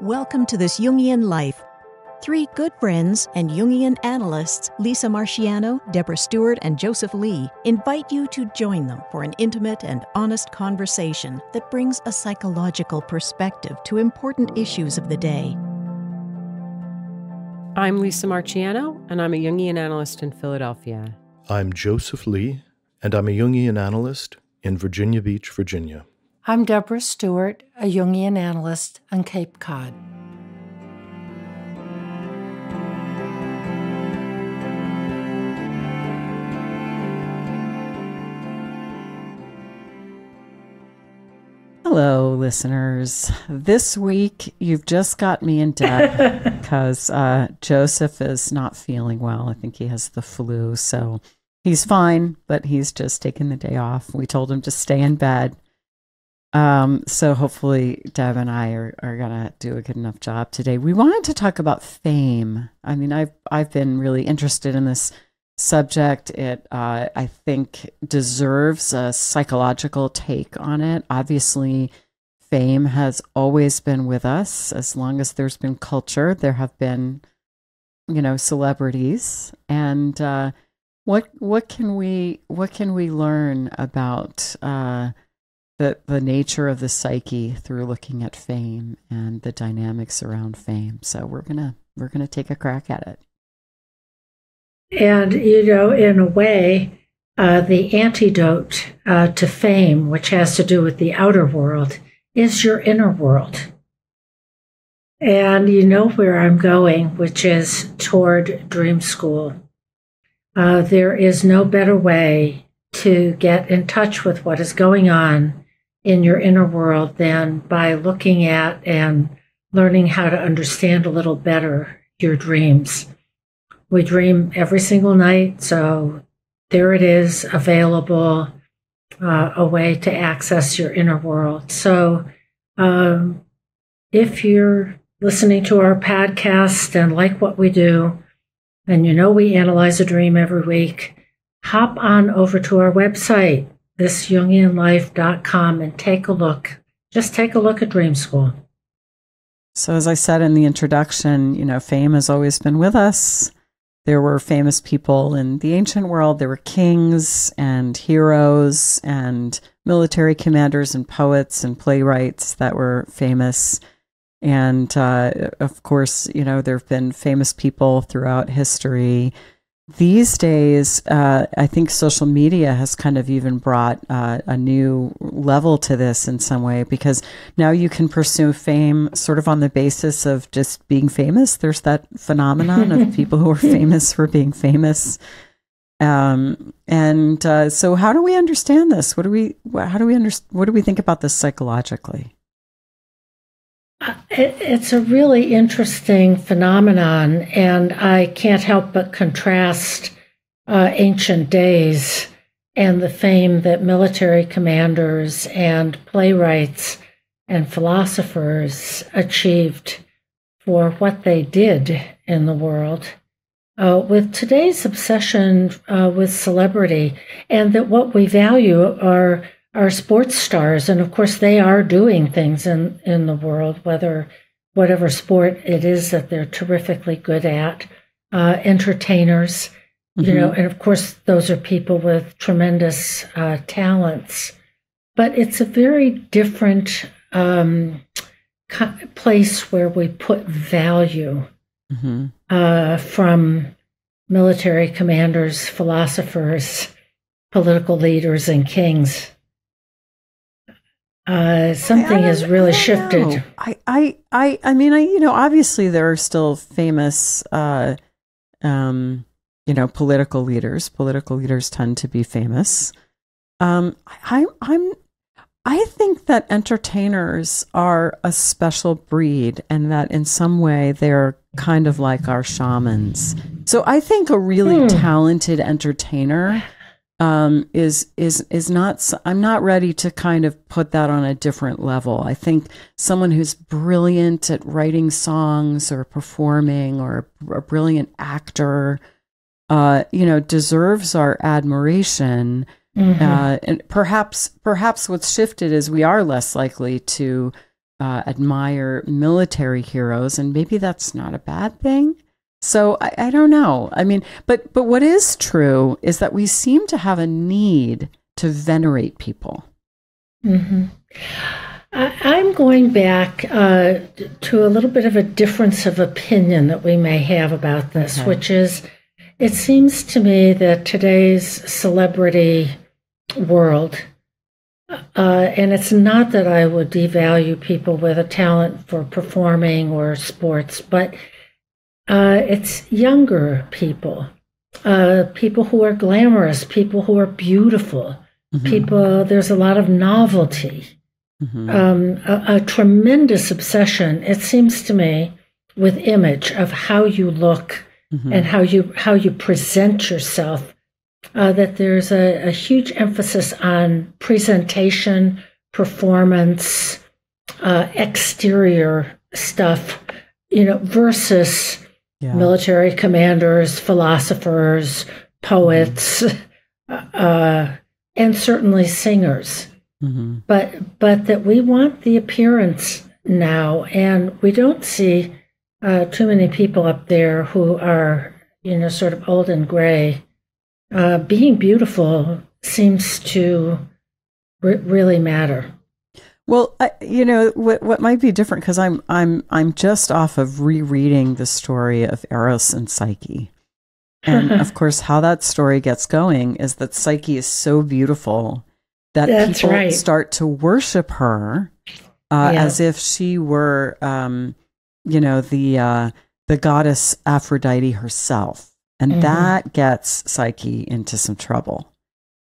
Welcome to this Jungian life. Three good friends and Jungian analysts, Lisa Marciano, Deborah Stewart, and Joseph Lee, invite you to join them for an intimate and honest conversation that brings a psychological perspective to important issues of the day. I'm Lisa Marciano, and I'm a Jungian analyst in Philadelphia. I'm Joseph Lee, and I'm a Jungian analyst in Virginia Beach, Virginia. I'm Deborah Stewart, a Jungian analyst on Cape Cod. Hello, listeners. This week, you've just got me and Deb because uh, Joseph is not feeling well. I think he has the flu. So he's fine, but he's just taking the day off. We told him to stay in bed. Um, so hopefully Deb and I are, are gonna do a good enough job today. We wanted to talk about fame. I mean, I've I've been really interested in this subject. It uh, I think deserves a psychological take on it. Obviously, fame has always been with us as long as there's been culture. There have been, you know, celebrities, and uh, what what can we what can we learn about uh, the the nature of the psyche through looking at fame and the dynamics around fame. So we're gonna we're gonna take a crack at it. And you know, in a way, uh, the antidote uh, to fame, which has to do with the outer world, is your inner world. And you know where I'm going, which is toward Dream School. Uh, there is no better way to get in touch with what is going on in your inner world than by looking at and learning how to understand a little better your dreams. We dream every single night, so there it is available, uh, a way to access your inner world. So, um, if you're listening to our podcast and like what we do, and you know we analyze a dream every week, hop on over to our website, thisjungianlife.com and take a look. Just take a look at Dream School. So, as I said in the introduction, you know, fame has always been with us. There were famous people in the ancient world. There were kings and heroes and military commanders and poets and playwrights that were famous. And uh, of course, you know, there have been famous people throughout history these days, uh, I think social media has kind of even brought uh, a new level to this in some way because now you can pursue fame sort of on the basis of just being famous. There's that phenomenon of people who are famous for being famous. Um, and uh, so, how do we understand this? What do we? How do we understand? What do we think about this psychologically? It's a really interesting phenomenon, and I can't help but contrast uh, ancient days and the fame that military commanders and playwrights and philosophers achieved for what they did in the world. Uh, with today's obsession uh, with celebrity, and that what we value are are sports stars, and of course they are doing things in in the world, whether whatever sport it is that they're terrifically good at, uh, entertainers, mm-hmm. you know, and of course those are people with tremendous uh, talents, but it's a very different um, place where we put value mm-hmm. uh, from military commanders, philosophers, political leaders, and kings. Uh, something has really shifted. I, I, I, I mean, I, you know, obviously there are still famous, uh, um, you know, political leaders. Political leaders tend to be famous. Um, I, I'm, I think that entertainers are a special breed, and that in some way they're kind of like our shamans. So I think a really hmm. talented entertainer um, is is is not. I'm not ready to kind of put that on a different level. I think someone who's brilliant at writing songs or performing or a, brilliant actor, uh, you know, deserves our admiration. Mm-hmm. Uh, and perhaps perhaps what's shifted is we are less likely to uh, admire military heroes, and maybe that's not a bad thing. So I, I don't know. I mean, but but what is true is that we seem to have a need to venerate people. Mm-hmm. I, am going back uh, to a little bit of a difference of opinion that we may have about this, okay. which is it seems to me that today's celebrity world, uh, and it's not that I would devalue people with a talent for performing or sports, but uh, it's younger people, uh, people who are glamorous, people who are beautiful, mm-hmm. people, there's a lot of novelty, mm-hmm. um, a, a tremendous obsession, it seems to me, with image of how you look mm-hmm. and how you how you present yourself. Uh, that there's a, a, huge emphasis on presentation, performance, uh, exterior stuff, you know, versus yeah. military commanders, philosophers, poets, mm-hmm. uh, and certainly singers. Mm-hmm. But but that we want the appearance now, and we don't see uh, too many people up there who are you know sort of old and gray. Uh, being beautiful seems to re- really matter. Well, I, you know what what might be different because I'm I'm I'm just off of rereading the story of Eros and Psyche. And of course, how that story gets going is that Psyche is so beautiful that That's people right. start to worship her uh, yeah. as if she were, um, you know, the uh, the goddess Aphrodite herself, and mm-hmm. that gets Psyche into some trouble.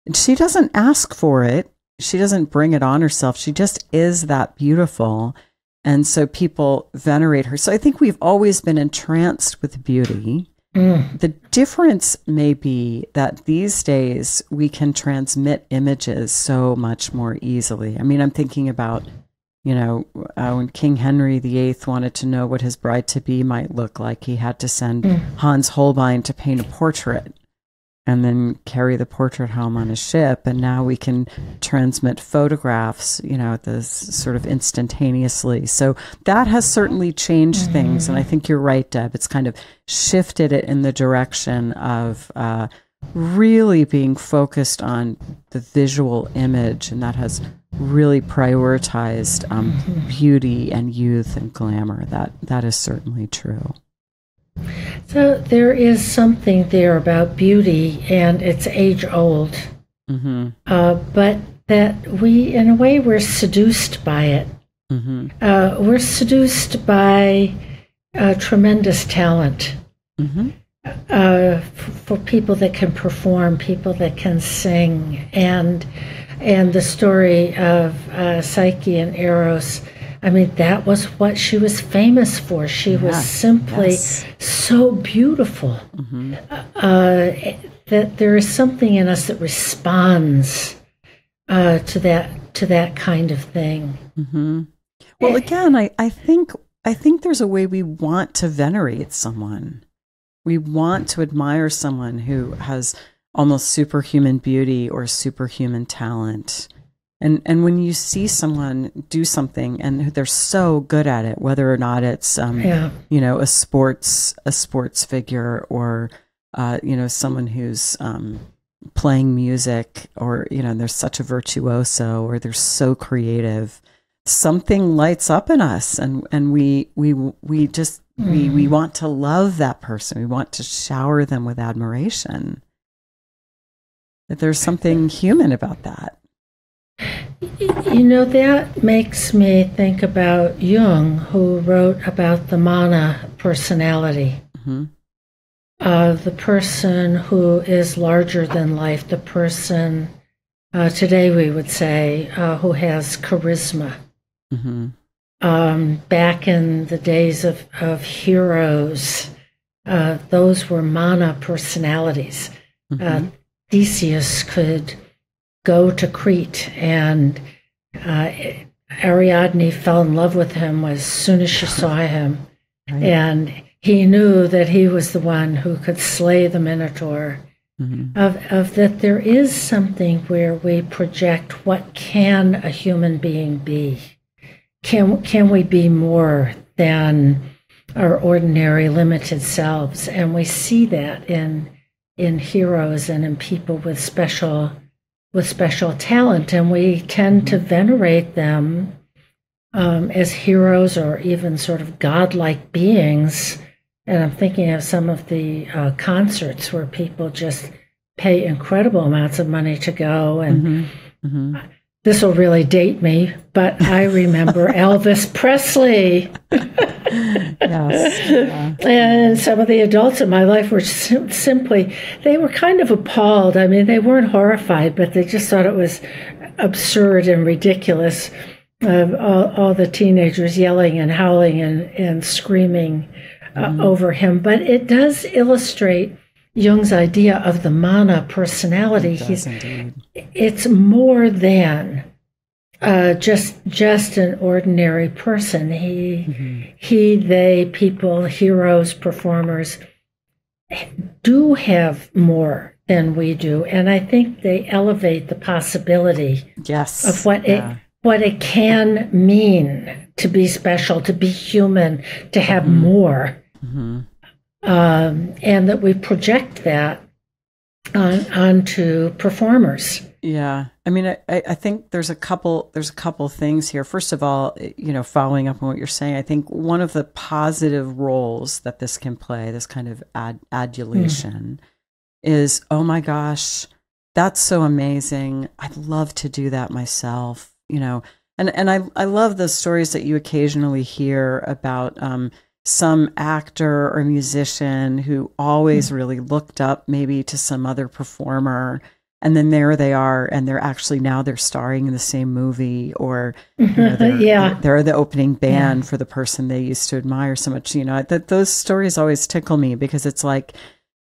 And she doesn't ask for it; she doesn't bring it on herself. She just is that beautiful. And so people venerate her. So I think we've always been entranced with beauty. Mm. The difference may be that these days we can transmit images so much more easily. I mean, I'm thinking about, you know, uh, when King Henry VIII wanted to know what his bride to be might look like, he had to send mm. Hans Holbein to paint a portrait and then carry the portrait home on a ship. And now we can transmit photographs, you know, this sort of instantaneously. So that has certainly changed mm-hmm. things. And I think you're right, Deb. It's kind of shifted it in the direction of uh, really being focused on the visual image. And that has really prioritized um, mm-hmm. beauty and youth and glamour. That that is certainly true. So there is something there about beauty, and it's age old. Mm-hmm. Uh, but that we, in a way, we're seduced by it. Mm-hmm. Uh, we're seduced by uh, tremendous talent. Mm-hmm. Uh, for people that can perform, people that can sing, and and the story of uh, Psyche and Eros I mean, that was what she was famous for. She yeah, was simply yes. so beautiful mm-hmm. uh, that there is something in us that responds uh, to that to that kind of thing. Mm-hmm. Well, eh. again, I, I think I think there's a way we want to venerate someone. We want to admire someone who has almost superhuman beauty or superhuman talent and and when you see someone do something and they're so good at it, whether or not it's um, yeah. you know a sports a sports figure or uh, you know someone who's um, playing music or you know they're such a virtuoso or they're so creative, something lights up in us and and we we we just mm. we we mm. want to love that person. We want to shower them with admiration. That there's something human about that. You know, that makes me think about Jung, who wrote about the mana personality. Mm-hmm. Uh, the person who is larger than life, the person, uh, today we would say, uh, who has charisma. Mm-hmm. Um, back in the days of, of heroes, uh, those were mana personalities. Mm-hmm. Uh, Theseus could go to Crete, and uh, Ariadne fell in love with him as soon as she saw him, right. and he knew that he was the one who could slay the Minotaur. Mm-hmm. Of, of that there is something where we project what can a human being be can can we be more than our ordinary limited selves? And we see that in in heroes and in people with special with special talent, and we tend to venerate them um, as heroes or even sort of godlike beings. And I'm thinking of some of the uh, concerts where people just pay incredible amounts of money to go. And mm-hmm. Mm-hmm. this will really date me, but I remember Elvis Presley. yes. Yeah. And some of the adults in my life were sim- simply, they were kind of appalled. I mean, they weren't horrified, but they just thought it was absurd and ridiculous of all, all, the teenagers yelling and howling and, and screaming uh, mm. over him. But it does illustrate Jung's idea of the mana personality. It He's, indeed. it's more than uh, just just an ordinary person. He mm-hmm. he they people heroes performers do have more than we do, and I think they elevate the possibility yes of what yeah. it what it can mean to be special, to be human, to have mm-hmm. more, mm-hmm. Um, and that we project that on onto performers. Yeah, I mean, I, I think there's a couple there's a couple things here. First of all, you know, following up on what you're saying, I think one of the positive roles that this can play, this kind of ad, adulation, mm. is oh my gosh, that's so amazing. I'd love to do that myself you know, and and I I love the stories that you occasionally hear about um, some actor or musician who always mm-hmm. really looked up maybe to some other performer and then there they are and they're actually now they're starring in the same movie or you know, they're, yeah they're the opening band yeah. for the person they used to admire so much you know that those stories always tickle me because it's like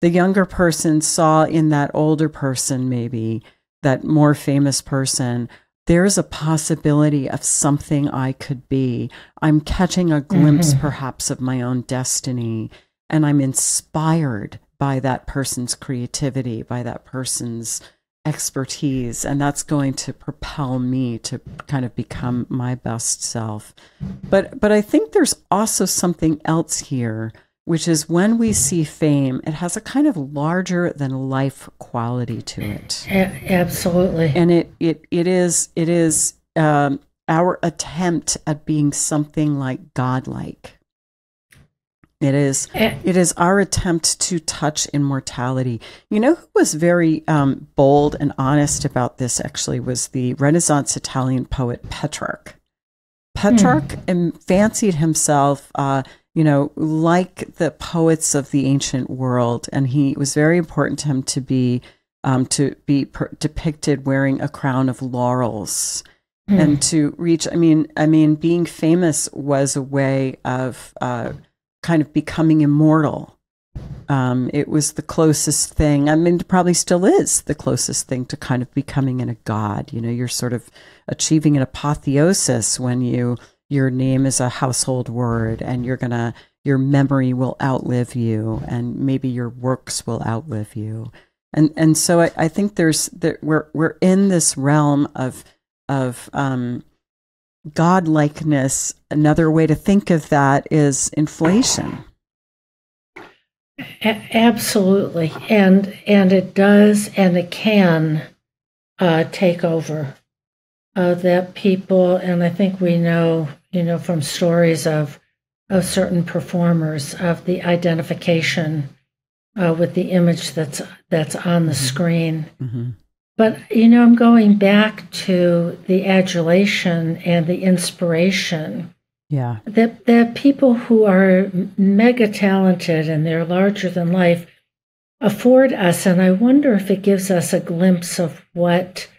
the younger person saw in that older person maybe that more famous person there's a possibility of something I could be. I'm catching a glimpse, mm-hmm. perhaps, of my own destiny, and I'm inspired by that person's creativity, by that person's expertise, and that's going to propel me to kind of become my best self. But but I think there's also something else here which is when we see fame, it has a kind of larger than life quality to it. A- absolutely. And it, it, it is, it is um, our attempt at being something like godlike. It is, it is our attempt to touch immortality. You know who was very um, bold and honest about this actually was the Renaissance Italian poet Petrarch. Petrarch hmm. fancied himself uh, you know, like the poets of the ancient world, and he it was very important to him to be um, to be per- depicted wearing a crown of laurels mm. and to reach. I mean, I mean, being famous was a way of uh, kind of becoming immortal. Um, it was the closest thing. I mean, probably still is the closest thing to kind of becoming in a god. You know, you're sort of achieving an apotheosis when you your name is a household word and you're to your memory will outlive you and maybe your works will outlive you and and so i, I think there's that we're we're in this realm of of um godlikeness another way to think of that is inflation a- absolutely and and it does and it can uh, take over uh, that people and i think we know you know, from stories of of certain performers of the identification uh, with the image that's that's on the mm-hmm. screen. Mm-hmm. But you know, I'm going back to the adulation and the inspiration. Yeah, that that people who are mega talented and they're larger than life afford us, and I wonder if it gives us a glimpse of what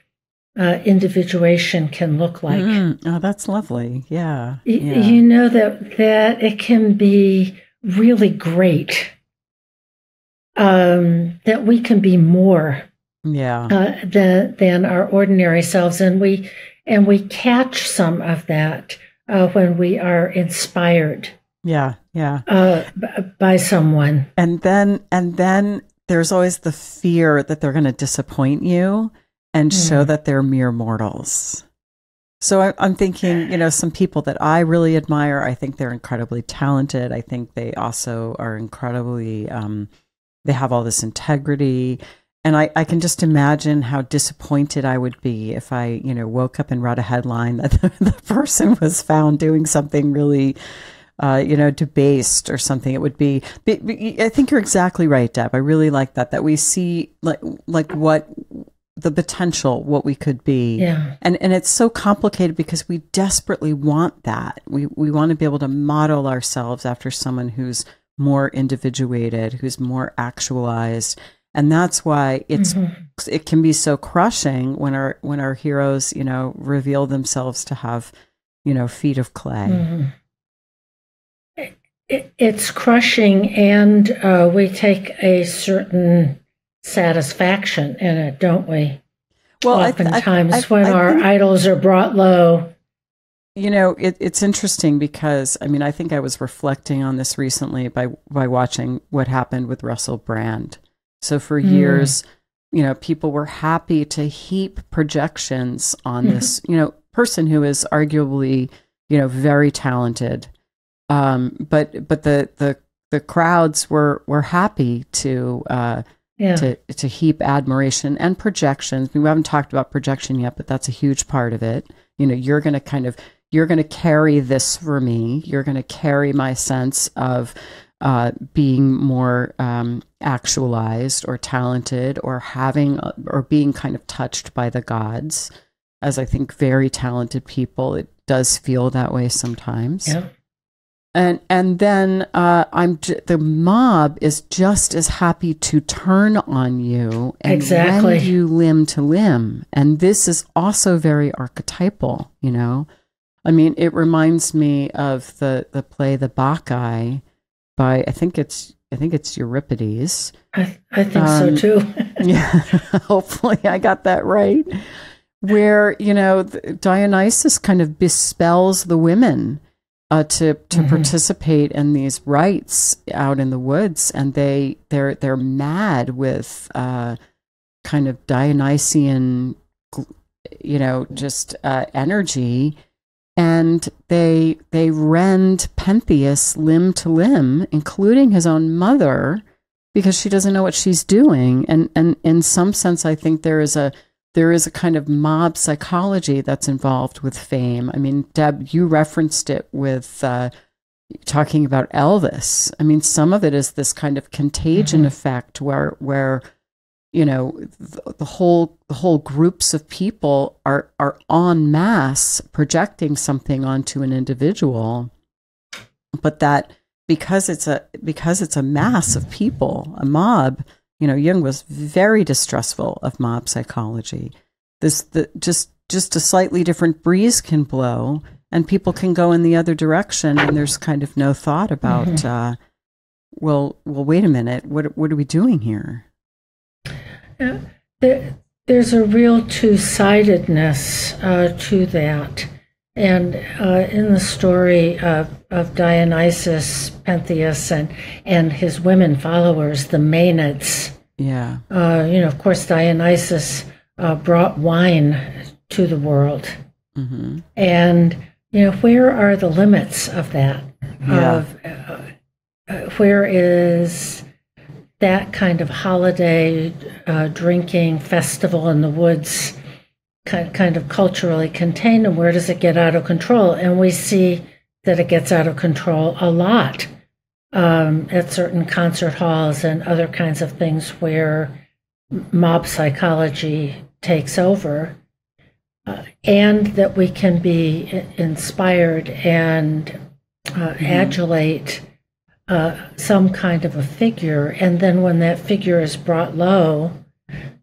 uh, individuation can look like. Mm, oh, that's lovely. Yeah, yeah. You know that that it can be really great. Um, that we can be more. Yeah. Uh, than than our ordinary selves, and we and we catch some of that uh, when we are inspired. Yeah, yeah. Uh, b- by someone, and then and then there's always the fear that they're going to disappoint you and mm. show that they're mere mortals. So I, I'm thinking, you know, some people that I really admire. I think they're incredibly talented. I think they also are incredibly. Um, they have all this integrity, and I, I can just imagine how disappointed I would be if I, you know, woke up and read a headline that the, the person was found doing something really uh, you know, debased or something. It would be, I think you're exactly right, Deb. I really like that, that we see like, like what the potential, what we could be. Yeah. And, and it's so complicated because we desperately want that. We, we want to be able to model ourselves after someone who's more individuated, who's more actualized. And that's why it's, mm-hmm. it can be so crushing when our, when our heroes, you know, reveal themselves to have, you know, feet of clay. Mm-hmm it's crushing, and uh, we take a certain satisfaction in it, don't we? Well, oftentimes I th- I, when I, our think, idols are brought low. You know, it, it's interesting because I mean, I think I was reflecting on this recently by by watching what happened with Russell Brand. So for mm. years, you know, people were happy to heap projections on mm-hmm. this, you know, person who is arguably, you know, very talented um, but but the the the crowds were were happy to uh, yeah. to to heap admiration and projections. we haven't talked about projection yet, but that's a huge part of it. You know, you're going to kind of you're going to carry this for me. You're going to carry my sense of uh, being more um, actualized or talented or having or being kind of touched by the gods. As I think very talented people, it does feel that way sometimes. Yeah and and then uh, I'm j- the mob is just as happy to turn on you and exactly. rend you limb to limb, and this is also very archetypal. You know, I mean, it reminds me of the the play The Bacchae by I think it's I think it's Euripides. I I think um, so too. yeah, hopefully I got that right. Where you know Dionysus kind of bespells the women uh, to to mm-hmm. participate in these rites out in the woods, and they they're they're mad with uh, kind of Dionysian, you know, just uh, energy, and they they rend Pentheus limb to limb, including his own mother, because she doesn't know what she's doing, and and in some sense, I think there is a there is a kind of mob psychology that's involved with fame. I mean, Deb, you referenced it with uh, talking about Elvis. I mean, some of it is this kind of contagion mm-hmm. effect where where you know the, the, whole the whole groups of people are are en masse projecting something onto an individual, but that because it's a because it's a mass of people, a mob you know, Jung was very distrustful of mob psychology. This the just just a slightly different breeze can blow and people can go in the other direction and there's kind of no thought about mm-hmm. uh, well well wait a minute what what are we doing here there, there's a real two-sidedness uh, to that and uh, in the story of, of Dionysus, Pentheus, and, and his women followers, the Maenads, yeah, uh, you know, of course, Dionysus uh, brought wine to the world, mm-hmm. and you know, where are the limits of that? Yeah. Of uh, uh, where is that kind of holiday uh, drinking festival in the woods? kind of culturally contained and where does it get out of control? And we see that it gets out of control a lot um, at certain concert halls and other kinds of things where mob psychology takes over. Uh, and that we can be inspired and uh, mm-hmm. adulate uh, some kind of a figure. And then when that figure is brought low,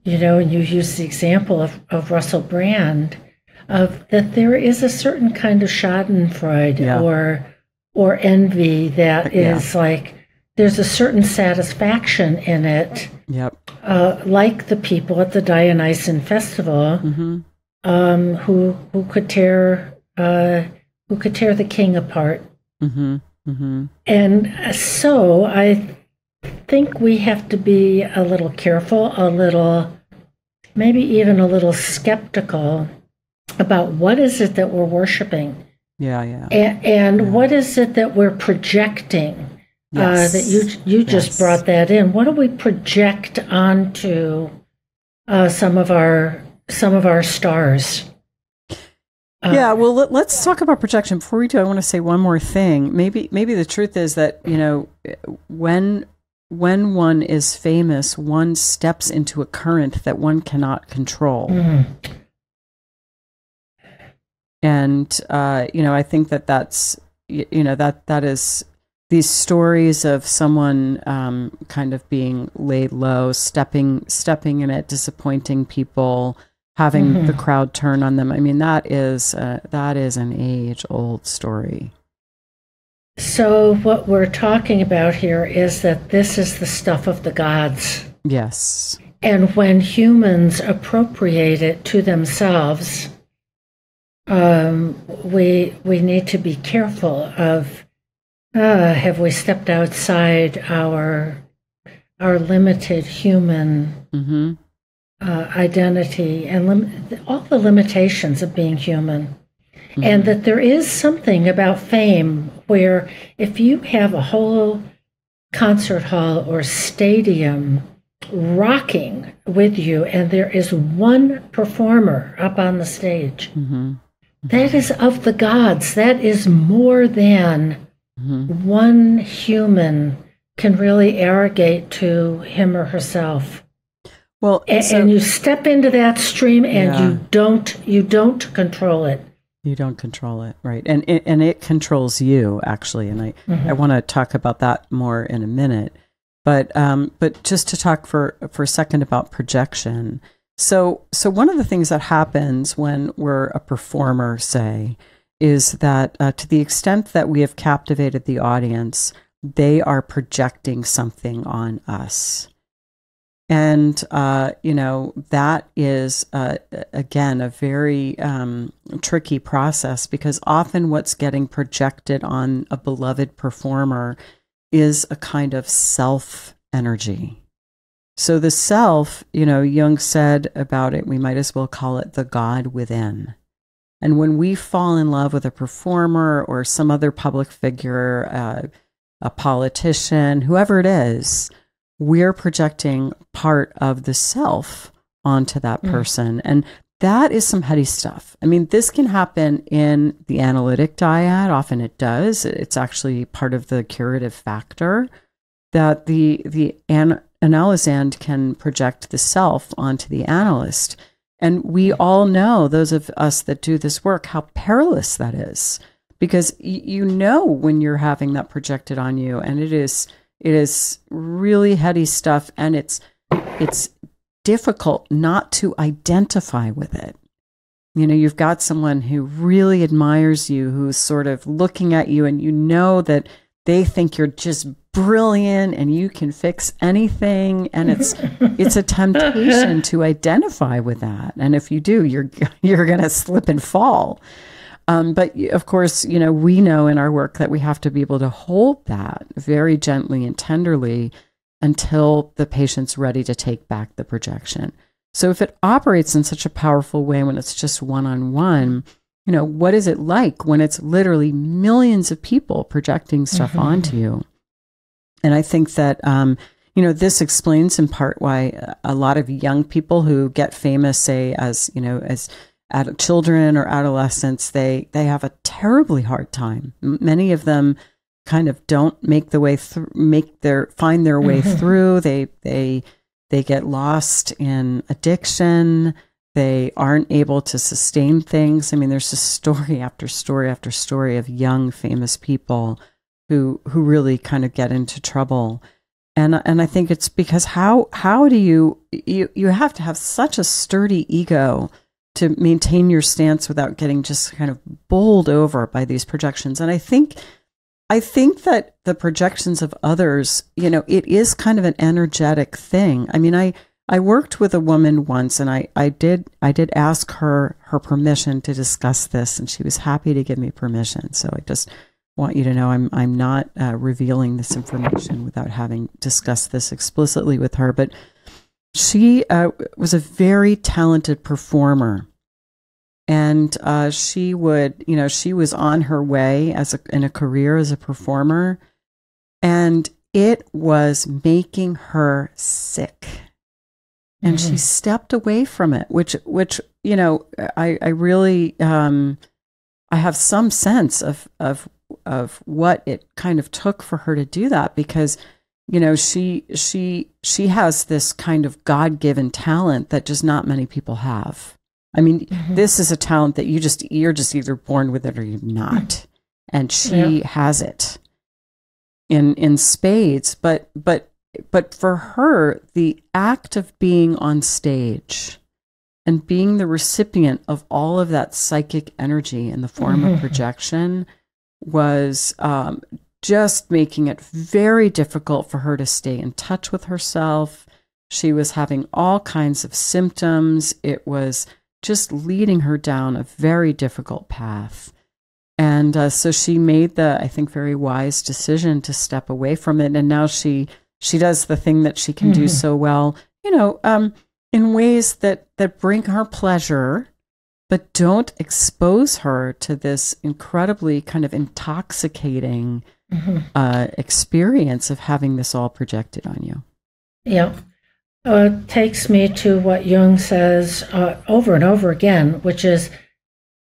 you know, and you use the example of, of Russell Brand, of that there is a certain kind of Schadenfreude yeah. or or envy that is yeah. like there's a certain satisfaction in it. Yep. Uh, like the people at the Dionysian festival, mm-hmm. um, who who could tear uh, who could tear the king apart. Mm-hmm. Mm-hmm. And so I think we have to be a little careful, a little, maybe even a little skeptical about what is it that we're worshiping Yeah, yeah. and, and what is it that we're projecting uh, that you you just Yes. brought that in what do we project onto uh, some of our some of our stars Uh, yeah, well, let, let's talk about projection. Before we do, I want to say one more thing. Maybe, maybe the truth is that you know, when when one is famous, one steps into a current that one cannot control. mhm. and uh, you know i think that that's y- you know that that is these stories of someone um, kind of being laid low stepping stepping in it disappointing people having Mhm. the crowd turn on them. I mean that is uh, that is an age old story. So what we're talking about here is that this is the stuff of the gods. Yes. And when humans appropriate it to themselves, um, we we need to be careful of uh, have we stepped outside our our limited human hmm uh, identity and lim- all the limitations of being human. And that there is something about fame where if you have a whole concert hall or stadium rocking with you and there is one performer up on the stage, hmm that is of the gods. That is more than hmm one human can really arrogate to him or herself. Well A- so and you step into that stream and Yeah. you don't you don't control it. You don't control it, right? And it, and it controls you actually. And I Mm-hmm. I want to talk about that more in a minute. But um, but just to talk for for a second about projection. So so one of the things that happens when we're a performer, say, is that uh, to the extent that we have captivated the audience, they are projecting something on us. And, uh, you know, that is, uh, again, a very um, tricky process because often what's getting projected on a beloved performer is a kind of self energy. So the self, you know, Jung said about it, we might as well call it the God within. And when we fall in love with a performer or some other public figure, uh, a politician, whoever it is, we're projecting part of the self onto that Mm. person. And that is some heady stuff. I mean, this can happen in the analytic dyad. Often it does. It's actually part of the curative factor that the the an, analysand can project the self onto the analyst. And we all know, those of us that do this work, how perilous that is because y- you know when you're having that projected on you and it is it is really heady stuff and it's it's difficult not to identify with it. You know you've got someone who really admires you who's sort of looking at you and you know that they think you're just brilliant and you can fix anything and it's it's a temptation to identify with that. And if you do you're you're going to slip and fall um, but of course, you know, we know in our work that we have to be able to hold that very gently and tenderly until the patient's ready to take back the projection. So if it operates in such a powerful way when it's just one on one, you know, what is it like when it's literally millions of people projecting stuff onto you? And I think that, um, you know, this explains in part why a lot of young people who get famous, say, as, you know, as ad- children or adolescents, they, they have a terribly hard time. M- many of them kind of don't make the way through, make their, find their way mm-hmm. through. They, they, they get lost in addiction. They aren't able to sustain things. I mean, there's just story after story after story of young famous people who who really kind of get into trouble. And and I think it's because how how do you you you have to have such a sturdy ego to maintain your stance without getting just kind of bowled over by these projections. And I think I think that the projections of others, you know, it is kind of an energetic thing. I mean, I I worked with a woman once and I I did I did ask her her permission to discuss this and she was happy to give me permission. So I just want you to know I'm I'm not uh, revealing this information without having discussed this explicitly with her, but she uh, was a very talented performer and uh, she would, you know, she was on her way as a, in a career as a performer, and it was making her sick. And mm-hmm. she stepped away from it, which, which you know, I, I really, um, I have some sense of of of what it kind of took for her to do that because you know she she she has this kind of god-given talent that just not many people have i mean mm-hmm. this is a talent that you just you're just either born with it or you're not and she yeah. has it in in spades but but but for her the act of being on stage and being the recipient of all of that psychic energy in the form mm-hmm. of projection was um, just making it very difficult for her to stay in touch with herself. She was having all kinds of symptoms. It was just leading her down a very difficult path. And uh, so she made the, I think, very wise decision to step away from it. And now she she does the thing that she can mm-hmm. do so well. You know, um, in ways that that bring her pleasure but don't expose her to this incredibly kind of intoxicating mm-hmm. uh, experience of having this all projected on you. Yeah. Uh, it takes me to what Jung says uh, over and over again, which is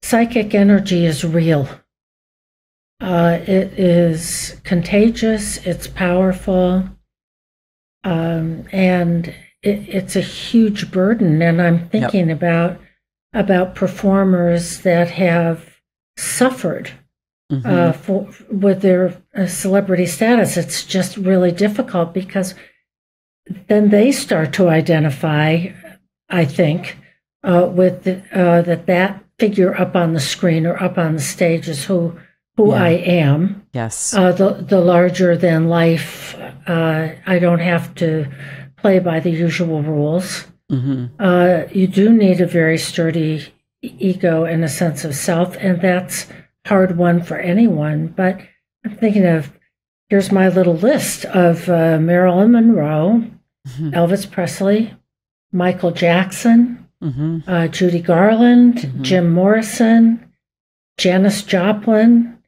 psychic energy is real. Uh, it is contagious, it's powerful, um, and it, it's a huge burden. And I'm thinking yep. about about performers that have suffered mm-hmm. uh, for, with their uh, celebrity status. It's just really difficult because then they start to identify, I think, uh, with the, uh, that that figure up on the screen or up on the stage is who who yeah. I am. Yes. Uh, the the larger than life. Uh, I don't have to play by the usual rules. Mm-hmm. Uh, you do need a very sturdy ego and a sense of self, and that's hard one for anyone. But I'm thinking of here's my little list of uh, Marilyn Monroe, mm-hmm. Elvis Presley, Michael Jackson, mm-hmm. uh, Judy Garland, mm-hmm. Jim Morrison, Janis Joplin,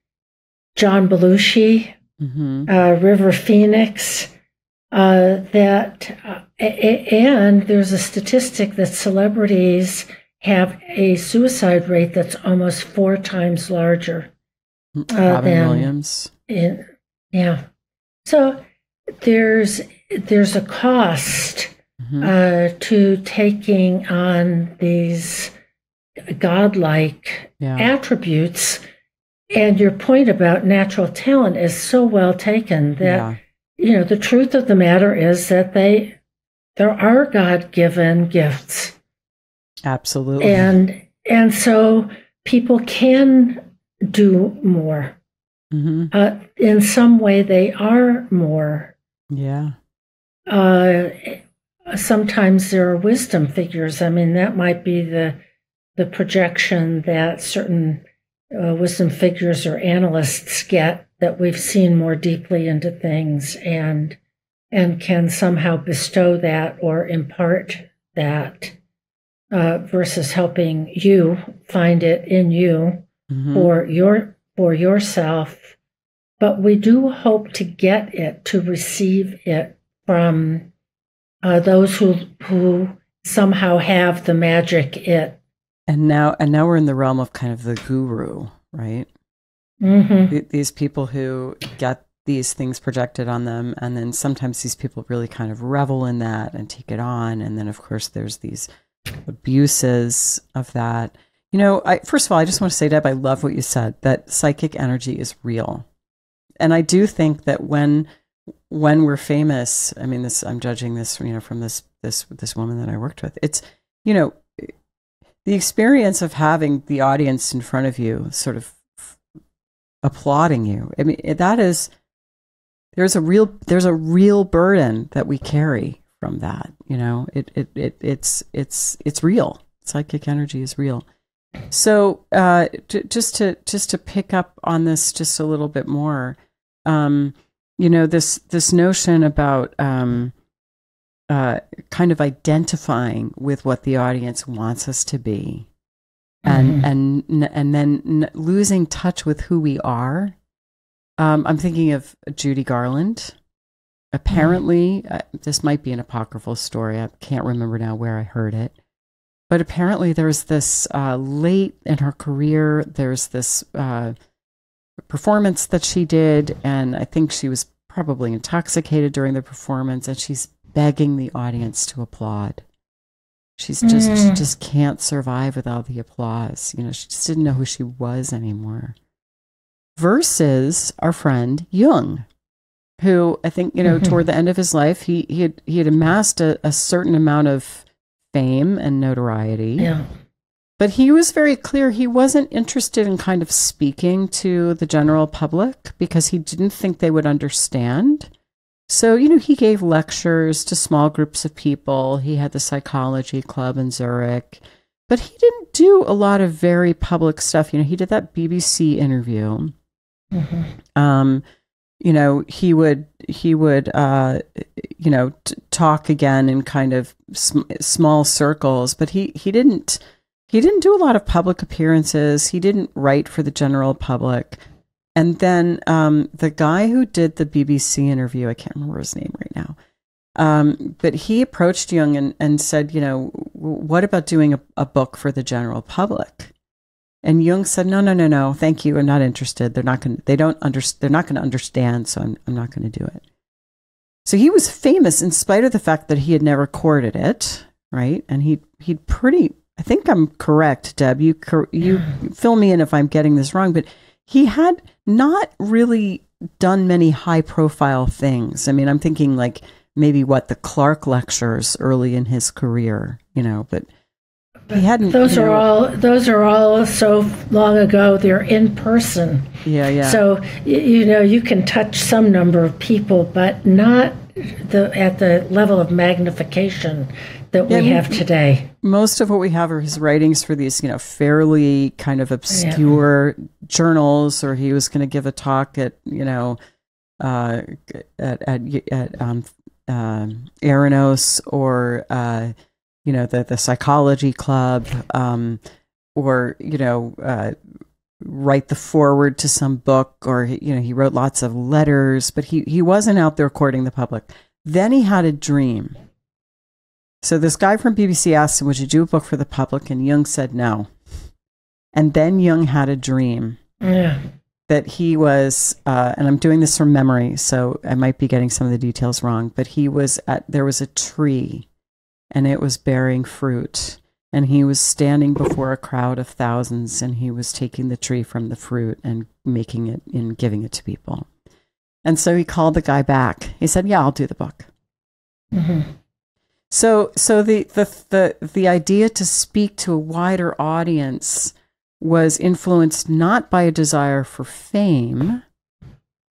John Belushi, mm-hmm. uh, River Phoenix. Uh, that uh, and there's a statistic that celebrities have a suicide rate that's almost four times larger uh, Robin than Williams. In, yeah, so there's there's a cost mm-hmm. uh, to taking on these godlike yeah. attributes. And your point about natural talent is so well taken that yeah you know, the truth of the matter is that they, there are God given gifts. Absolutely. And, and so people can do more. Mm-hmm. Uh, in some way, they are more. Yeah. Uh, sometimes there are wisdom figures. I mean, that might be the the projection that certain uh, wisdom figures or analysts get that we've seen more deeply into things and and can somehow bestow that or impart that uh, versus helping you find it in you mm-hmm. for your for yourself but we do hope to get it to receive it from uh, those who who somehow have the magic it and now and now we're in the realm of kind of the guru right Mm-hmm. Th- these people who get these things projected on them, and then sometimes these people really kind of revel in that and take it on, and then of course there's these abuses of that. You know, I, first of all, I just want to say, Deb, I love what you said that psychic energy is real, and I do think that when when we're famous, I mean, this I'm judging this, you know, from this this this woman that I worked with. It's you know, the experience of having the audience in front of you, sort of applauding you. I mean, that is there's a real there's a real burden that we carry from that. You know, it it, it it's it's it's real. Psychic energy is real. So uh, to, just to just to pick up on this just a little bit more, um, you know this this notion about um, uh, kind of identifying with what the audience wants us to be, and and and then losing touch with who we are. Um, I'm thinking of Judy Garland. Apparently, uh, this might be an apocryphal story. I can't remember now where I heard it. But apparently, there's this uh, late in her career, there's this uh, performance that she did, and I think she was probably intoxicated during the performance, and she's begging the audience to applaud. She's just she Mm. just can't survive without the applause. You know, she just didn't know who she was anymore. Versus our friend Jung, who I think you know Mhm. toward the end of his life he he had he had amassed a, a certain amount of fame and notoriety. Yeah. But he was very clear he wasn't interested in kind of speaking to the general public because he didn't think they would understand. So, you know, he gave lectures to small groups of people. He had the psychology club in Zurich, but he didn't do a lot of very public stuff. You know, he did that BBC interview. Mhm. Um, you know, he would he would uh, you know t- talk again in kind of sm- small circles, but he he didn't he didn't do a lot of public appearances. He didn't write for the general public. And then um, the guy who did the BBC interview, I can't remember his name right now, um, but he approached Jung and, and said, you know, "W- what about doing a, a book for the general public? And Jung said, no, no, no, no, thank you. I'm not interested. They're not going. to They don't under, They're not going to understand. So I'm, I'm not going to do it. So he was famous in spite of the fact that he had never courted it, right? And he he'd pretty. I think I'm correct, Deb. You you fill me in if I'm getting this wrong, but he had not really done many high profile things. I mean, I'm thinking like maybe what the Clark lectures early in his career, you know, but he hadn't. Those are know- all those are all so long ago. They're in person. Yeah, yeah. So you know you can touch some number of people, but not the at the level of magnification that Yeah, we have today. most of what we have are his writings for these, you know, fairly kind of obscure journals, or he was going to give a talk at, you know, uh, at at, at um, um Eranos or uh, you know the the psychology club, um, or you know. Uh, write the foreword to some book or you know he wrote lots of letters but he he wasn't out there courting the public then he had a dream so this guy from BBC asked him, Would you do a book for the public? And Jung said no. And then Jung had a dream Yeah. that he was, uh, and I'm doing this from memory, so I might be getting some of the details wrong, but he was at, there was a tree and it was bearing fruit. And he was standing before a crowd of thousands and he was taking the tree from the fruit and making it and giving it to people. And so he called the guy back. He said, Yeah, I'll do the book. hmm So, so the, the the the idea to speak to a wider audience was influenced not by a desire for fame,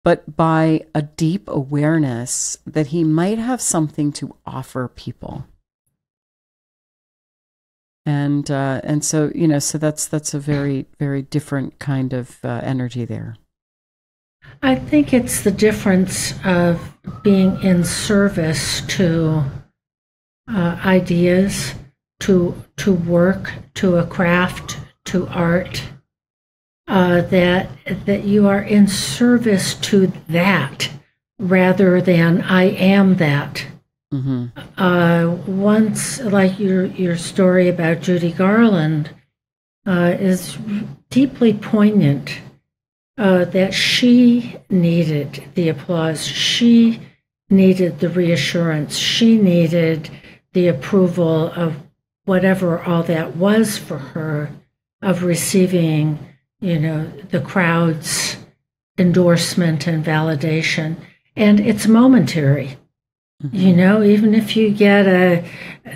but by a deep awareness that he might have something to offer people. And uh, and so you know, so that's that's a very very different kind of uh, energy there. I think it's the difference of being in service to uh, ideas, to to work, to a craft, to art. Uh, that that you are in service to that rather than I am that. Hmm Uh, once, like your your story about Judy Garland, uh, is deeply poignant. Uh, that she needed the applause, she needed the reassurance, she needed the approval of whatever all that was for her, of receiving, you know, the crowd's endorsement and validation, and it's momentary. You know, even if you get a,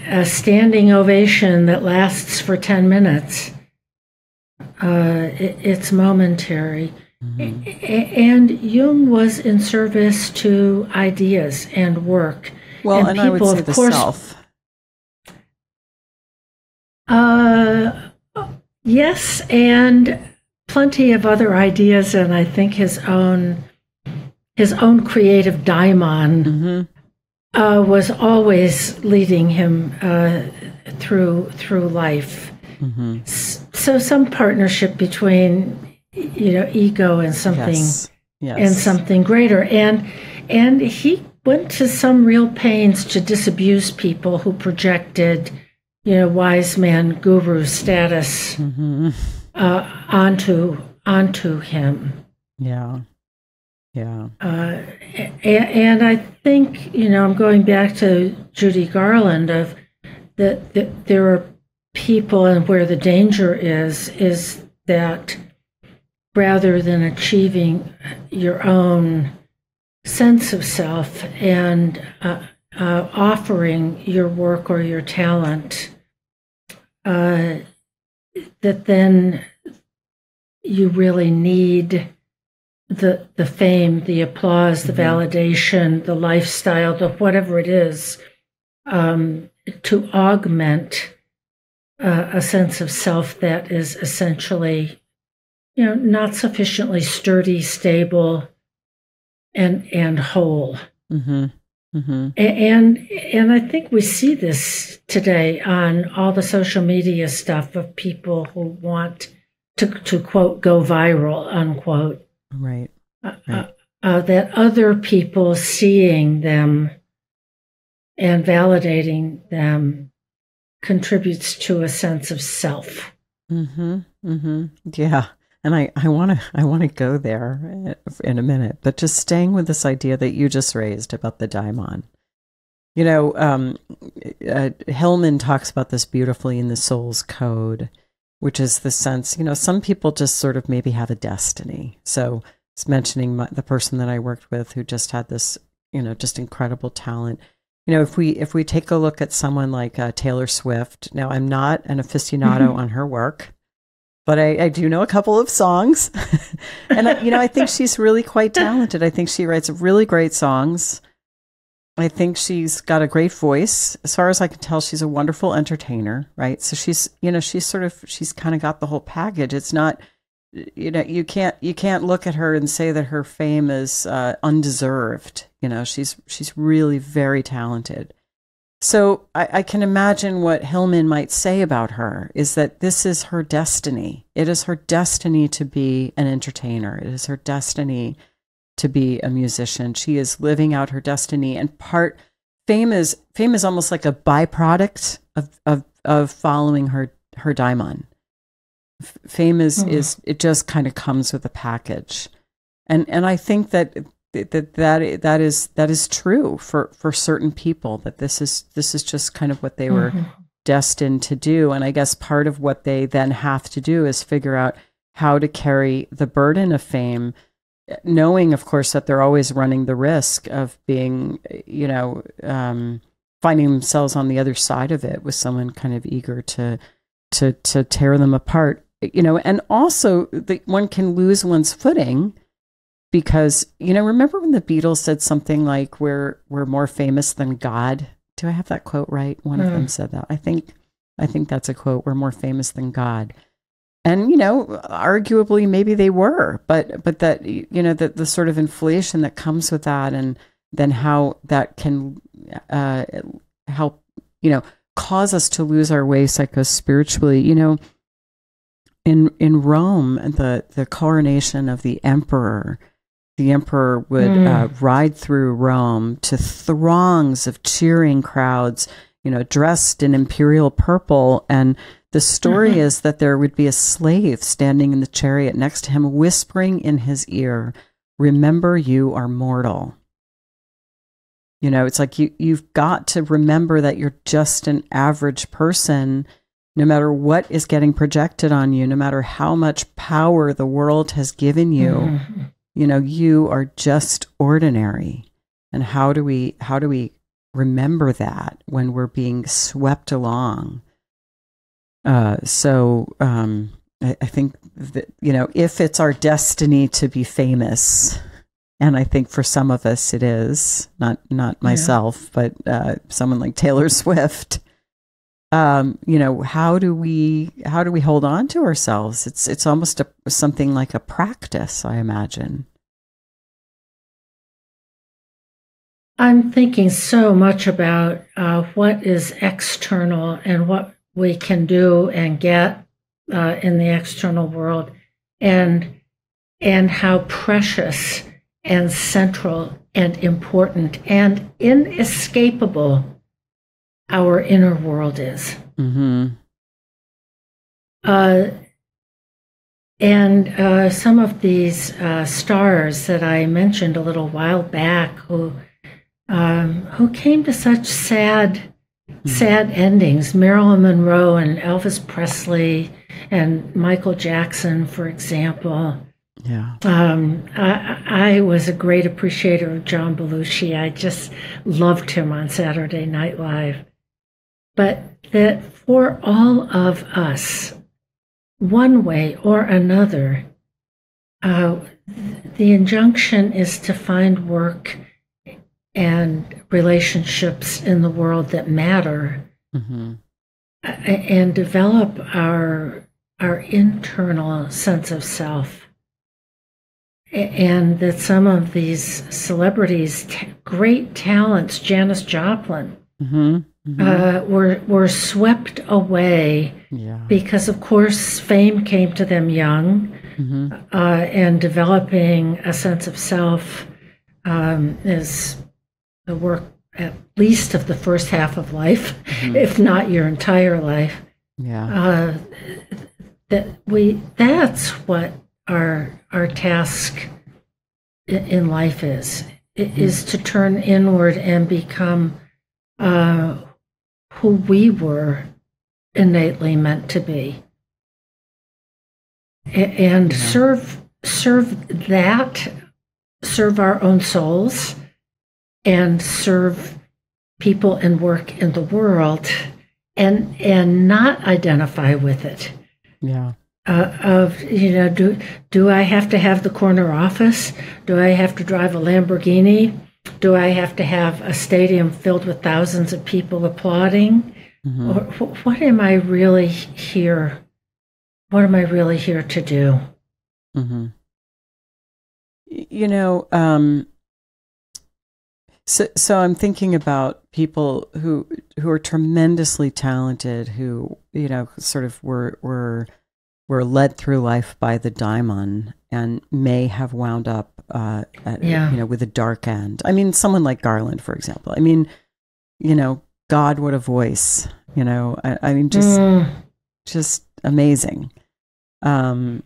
a standing ovation that lasts for 10 minutes, uh, it, it's momentary. A- And Jung was in service to ideas and work. Well, and, And I would people, say of the course- self. Uh, yes, and plenty of other ideas, and I think his own his own creative daimon hmm uh, was always leading him uh, through through life. hmm so some partnership between you know ego and something Yes. Yes. and something greater and and he went to some real pains to disabuse people who projected you know wise man guru status Mhm. uh, onto onto him Yeah. Yeah. uh, and, and I think you know I'm going back to Judy Garland of that that there are people and where the danger is is that rather than achieving your own sense of self and uh, uh, offering your work or your talent, uh, that then you really need the the fame, the applause, the validation, the lifestyle, the whatever it is, um, to augment uh, a sense of self that is essentially, you know, not sufficiently sturdy, stable, and and whole. Mm-hmm. Mm-hmm. And and I think we see this today on all the social media stuff of people who want to to quote go viral unquote Right. uh, Right. uh, that other people seeing them and validating them contributes to a sense of self. Mm-hmm. Mm-hmm. Yeah. And I, I want to I want to go there in a minute, but just staying with this idea that you just raised about the daimon. You know, um, uh, Hillman talks about this beautifully in the Soul's Code, which is the sense, you know, some people just sort of maybe have a destiny. So it's mentioning my, the person that I worked with who just had this, you know, just incredible talent. You know, if we if we take a look at someone like uh, Taylor Swift, now I'm not an aficionado on her work, but I, I do know a couple of songs, and I, you know, I think she's really quite talented. I think she writes really great songs. I think she's got a great voice. As far as I can tell, she's a wonderful entertainer, right? So she's, you know, she's sort of, she's kind of got the whole package. It's not, you know, you can't, you can't look at her and say that her fame is uh, undeserved. You know, she's, she's really very talented. So I, I can imagine what Hillman might say about her is that this is her destiny. It is her destiny to be an entertainer. It is her destiny to be a musician. She is living out her destiny, and part fame is fame is almost like a byproduct of of, of following her her daimon. F- Fame is Mhm. is it just kind of comes with a package, and and I think that that that that is that is true for for certain people that this is this is just kind of what they were Mhm. destined to do. And I guess part of what they then have to do is figure out how to carry the burden of fame, knowing, of course, that they're always running the risk of being, you know, um, finding themselves on the other side of it with someone kind of eager to to to tear them apart. You know, and also that one can lose one's footing because you know remember when the beatles said something like we're we're more famous than god do i have that quote right one of Mm. them said that i think i think that's a quote we're more famous than god and you know arguably maybe they were but but that you know the, the sort of inflation that comes with that and then how that can uh, help you know cause us to lose our way psycho spiritually you know in in rome the the coronation of the emperor the emperor would Mm. uh, ride through Rome to throngs of cheering crowds, you know, dressed in imperial purple. And the story Mhm. is that there would be a slave standing in the chariot next to him, whispering in his ear, Remember, you are mortal. You know, it's like you, you've got to remember that you're just an average person, no matter what is getting projected on you, no matter how much power the world has given you Mhm. you know you are just ordinary and how do we how do we remember that when we're being swept along uh so um I, I think that you know if it's our destiny to be famous and i think for some of us it is not not Yeah. myself but uh someone like taylor swift um you know how do we how do we hold on to ourselves it's it's almost a something like a practice i imagine I'm thinking so much about uh, what is external and what we can do and get uh, in the external world, and and how precious and central and important and inescapable our inner world is. Mm-hmm. Uh, and uh, some of these uh, stars that I mentioned a little while back, who um, who came to such sad, sad endings, Marilyn Monroe and Elvis Presley and Michael Jackson, for example. Yeah. Um, I, I was a great appreciator of John Belushi. I just loved him on Saturday Night Live. But that for all of us, one way or another, uh, the injunction is to find work and relationships in the world that matter Mm-hmm. and develop our our internal sense of self and that some of these celebrities t- great talents Janis Joplin Mm-hmm. Mm-hmm. uh, were were swept away yeah. because of course fame came to them young Mm-hmm. uh, and developing a sense of self um, is the work at least of the first half of life, if not your entire life. Yeah. Uh, that we that's what our our task in life is. I- is to turn inward and become uh, who we were innately meant to be. And serve serve that serve our own souls and serve people and work in the world and and not identify with it Yeah. uh, of you know do do I have to have the corner office? Do I have to drive a Lamborghini? Do I have to have a stadium filled with thousands of people applauding? Mm-hmm. Or wh- what am I really here? What am I really here to do? Mm-hmm. You know, um, so so I'm thinking about people who who are tremendously talented, who you know, sort of were were were led through life by the daimon and may have wound up, uh, at, Yeah. you know, with a dark end. I mean, someone like Garland, for example. I mean, you know, God, what a voice! You know, I, I mean, just Mm, just amazing. Um,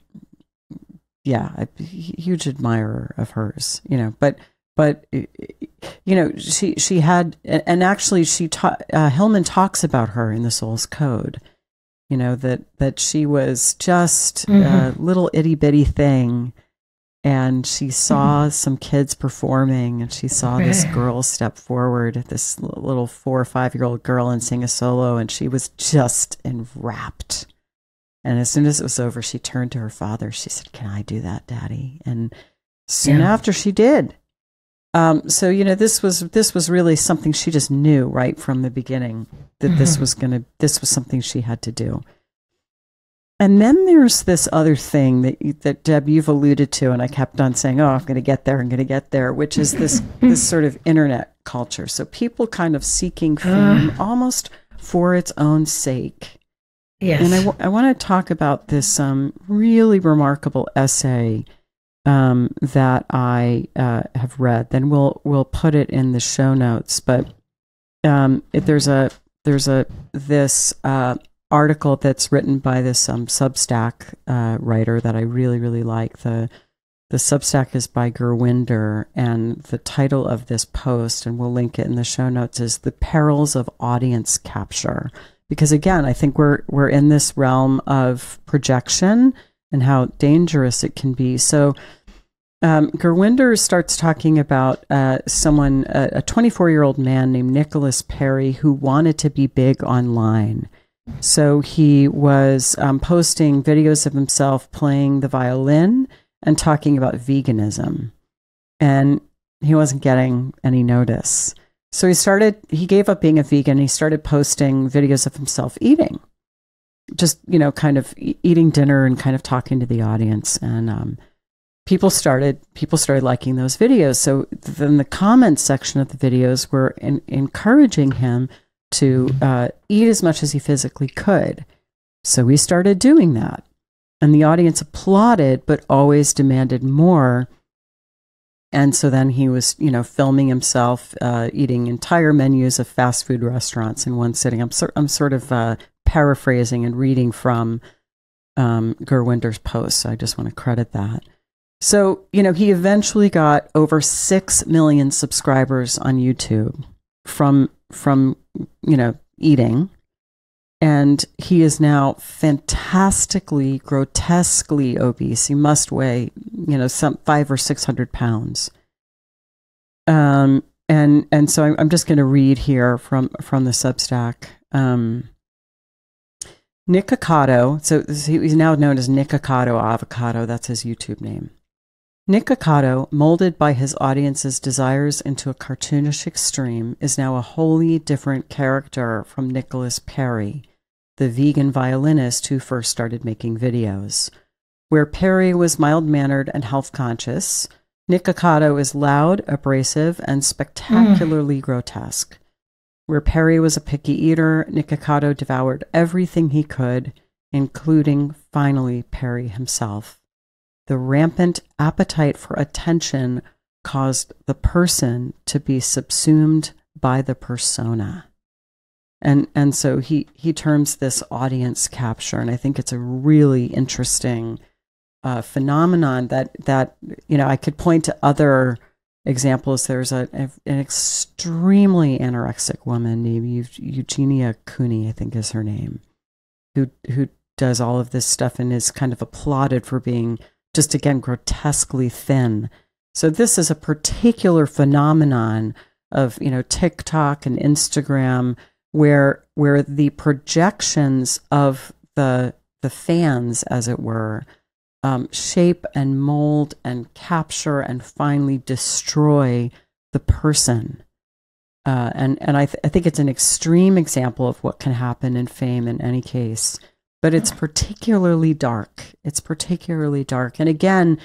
yeah, a huge admirer of hers, you know, but, but, you know, she, she had, and actually she ta- uh, Hillman talks about her in the soul's code, you know, that, that she was just a Mhm. little itty bitty thing. And she saw some kids performing, and she saw this girl step forward, this little four or five year old girl, and sing a solo, and she was just enwrapped. And as soon as it was over, she turned to her father. She said, Can I do that, Daddy? And soon Yeah. after, she did. Um, so you know, this was this was really something she just knew right from the beginning that this Mhm. was gonna this was something she had to do. And then there's this other thing that you, that Deb you've alluded to, and I kept on saying, "Oh, I'm going to get there. I'm going to get there," which is this this sort of internet culture. So people kind of seeking fame almost for its own sake. yes. And I, want to talk about this um, really remarkable essay um, that I uh, have read. Then we'll we'll put it in the show notes. But um, there's a there's a this uh, article that's written by this um, Substack uh, writer that I really really like. the The Substack is by Gurwinder, and the title of this post, and we'll link it in the show notes, is "The Perils of Audience Capture." because again i think we're we're in this realm of projection and how dangerous it can be so um, Gurwinder starts talking about uh, someone, a 24 year old man named Nicholas Perry, who wanted to be big online. So he was um, posting videos of himself playing the violin and talking about veganism. And he wasn't getting any notice. So he started, he gave up being a vegan. He started posting videos of himself eating, just, you know, kind of eating dinner and kind of talking to the audience. And um, people started, people started liking those videos. So then the comments section of the videos were in, encouraging him to uh, eat as much as he physically could. So we started doing that. And the audience applauded, but always demanded more. And so then he was, you know, filming himself uh, eating entire menus of fast food restaurants in one sitting. I'm, so, I'm sort of uh, paraphrasing and reading from um, Gurwinder's post. So I just want to credit that. So, you know, he eventually got over 6 million subscribers on YouTube from, from, you know, eating and he is now fantastically, grotesquely obese. He must weigh, you know, some five or six hundred pounds. Um, and and so I'm, I'm just going to read here from from the Substack. Um, Nikocado, so he's now known as Nikocado Avocado. That's his YouTube name. Nikocado, molded by his audience's desires into a cartoonish extreme, is now a wholly different character from Nicholas Perry the vegan violinist who first started making videos. Where Perry was mild mannered and health conscious, Nikocado is loud, abrasive, and spectacularly mm. grotesque. Where Perry was a picky eater, Nikocado devoured everything he could, including, finally, Perry himself. The rampant appetite for attention caused the person to be subsumed by the persona and and so he he terms this audience capture and i think it's a really interesting uh, phenomenon that that you know i could point to other examples there's a, a an extremely anorexic woman named eugenia cooney i think is her name who who does all of this stuff and is kind of applauded for being just again grotesquely thin. So this is a particular phenomenon of you know tiktok and instagram where where the projections of the the fans, as it were, um, shape and mold and capture and finally destroy the person. Uh, and and I, th- I think it's an extreme example of what can happen in fame in any case, but it's particularly dark. It's particularly dark. And again,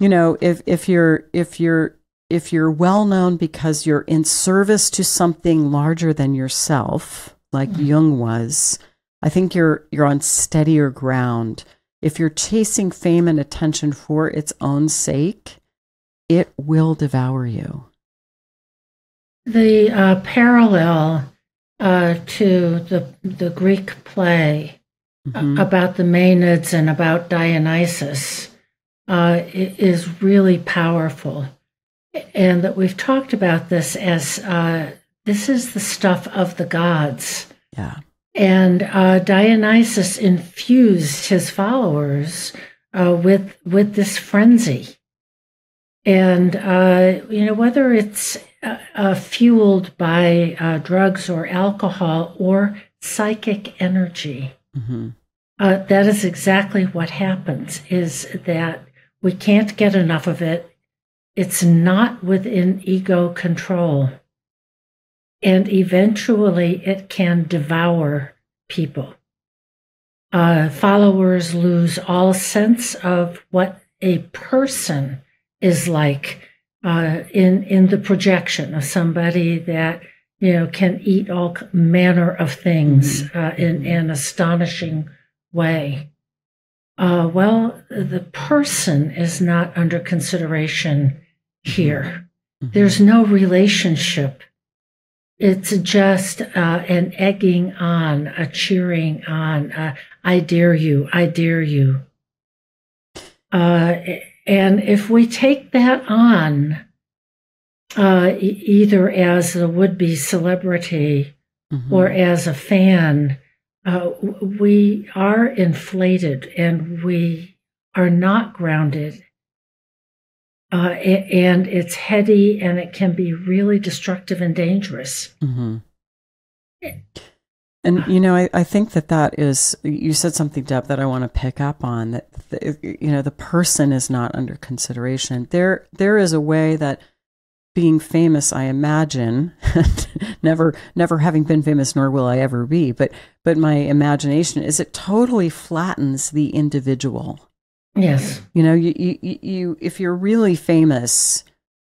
you know, if if you're if you're if you're well known because you're in service to something larger than yourself, like mm-hmm. Jung was, I think you're you're on steadier ground. If you're chasing fame and attention for its own sake, it will devour you. The uh, parallel uh, to the the Greek play mm-hmm. about the Maenads and about Dionysus uh, is really powerful and that we've talked about this as uh, this is the stuff of the gods. Yeah. And uh, Dionysus infused his followers uh, with with this frenzy, and uh, you know whether it's uh, uh, fueled by drugs or alcohol or psychic energy. Mm-hmm. that is exactly what happens. Is that we can't get enough of it it's not within ego control. And eventually it can devour people. Uh, followers lose all sense of what a person is like uh, in in the projection of somebody that you know can eat all manner of things mm-hmm. uh, in an astonishing way. Uh, well, the person is not under consideration here. Mm-hmm. There's no relationship. It's just uh, an egging on, a cheering on. Uh, I dare you. I dare you. Uh, and if we take that on, uh, either as a would be celebrity mm-hmm. or as a fan, uh, we are inflated and we are not grounded uh, and it's heady and it can be really destructive and dangerous. Mm-hmm. And you know, I, I think that that is you said something, Deb, that I want to pick up on. That the, you know, the person is not under consideration. There, there is a way that being famous, I imagine, never, never having been famous, nor will I ever be. But, but my imagination is it totally flattens the individual. Yes. You know, you, you, you, if you're really famous,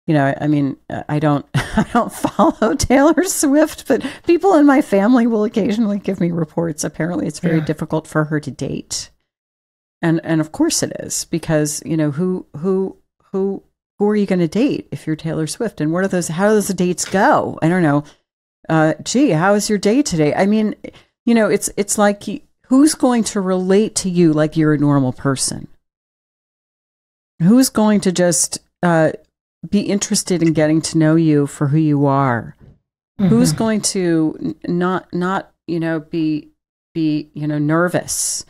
you know, I mean, I don't, I don't follow Taylor Swift, but people in my family will occasionally give me reports. Apparently, it's very Yeah. difficult for her to date, and and of course it is because you know who who who who are you going to date if you're Taylor Swift, and what are those? How do those dates go? I don't know. Uh, gee, how was your day today? I mean, you know, it's it's like who's going to relate to you like you're a normal person? Who's going to just uh, be interested in getting to know you for who you are? Who's Mhm. going to not not you know be be you know nervous,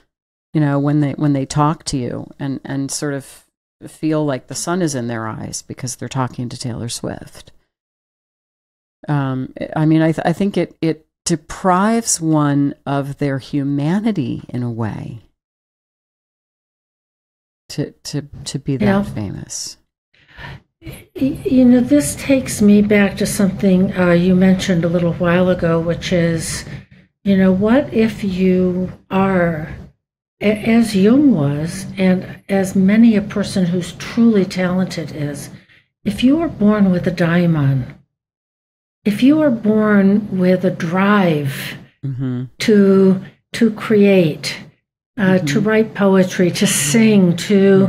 you know when they when they talk to you and and sort of feel like the sun is in their eyes because they're talking to Taylor Swift. Um, I mean, I th- I think it it deprives one of their humanity in a way. To to to be that Yeah. famous. You know, this takes me back to something uh, you mentioned a little while ago, which is, you know, what if you are, as Jung was, and as many a person who's truly talented is, if you are born with a daimon, if you are born with a drive hmm to to create, uh, to write poetry, to sing, to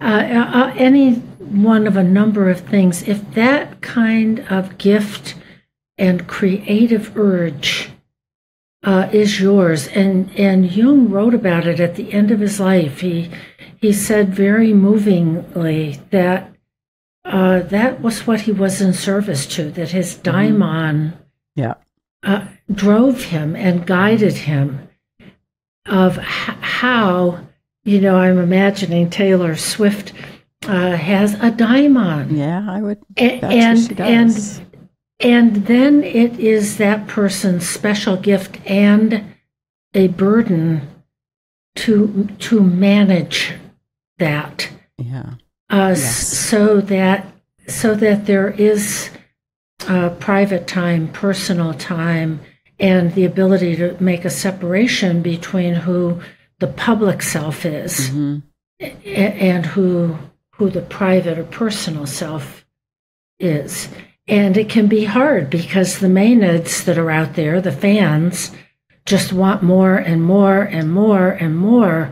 uh, uh, any one of a number of things, if that kind of gift and creative urge uh, is yours, and and Jung wrote about it at the end of his life. He he said very movingly that uh, that was what he was in service to. That his daimon Yeah. uh, drove him and guided him of h- how you know i'm imagining taylor swift uh, has a daimon Yeah, I would. A- and and and then it is that person's special gift and a burden to to manage that yeah. uh, Yes. so that so that there is uh, private time, personal time, and the ability to make a separation between who the public self is hmm and who who the private or personal self is. And it can be hard because the maenads that are out there, the fans, just want more and more and more and more.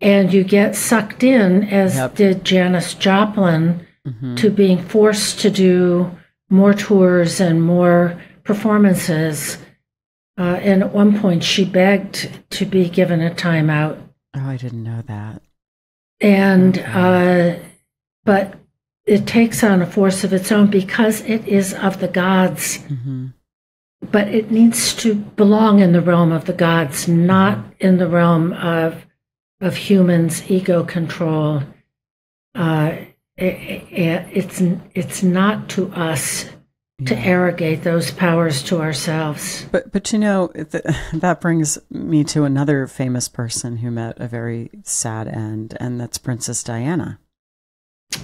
And you get sucked in, as Yep. did Janis Joplin, hmm to being forced to do more tours and more performances. Uh, and at one point, she begged to be given a timeout. Oh, I didn't know that. and Okay. uh, but it takes on a force of its own because it is of the gods. Hmm but it needs to belong in the realm of the gods not in the realm of of humans ego control. Uh, i- i- it's it's not to us to Yeah. arrogate those powers to ourselves. But but you know th- that brings me to another famous person who met a very sad end, and that's Princess Diana.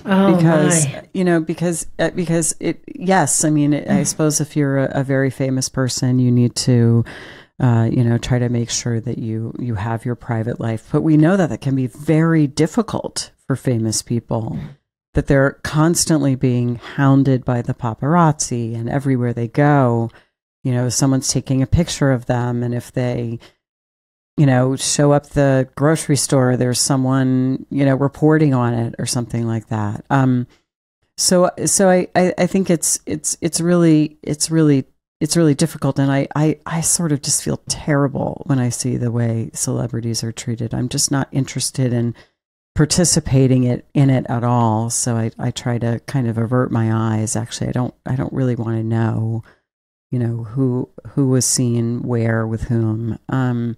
oh because my. you know because uh, because it yes i mean it, i suppose if you're a, a very famous person you need to uh, you know try to make sure that you you have your private life. But we know that that can be very difficult for famous people that they're constantly being hounded by the paparazzi and everywhere they go you know someone's taking a picture of them and if they you know, show up the grocery store, there's someone, you know, reporting on it or something like that. Um, so, so I, I, I think it's, it's, it's really, it's really, it's really difficult. And I, I, I sort of just feel terrible when I see the way celebrities are treated. I'm just not interested in participating it in it at all. So I, I try to kind of avert my eyes. Actually, I don't, I don't really want to know, you know, who, who was seen where with whom. Um,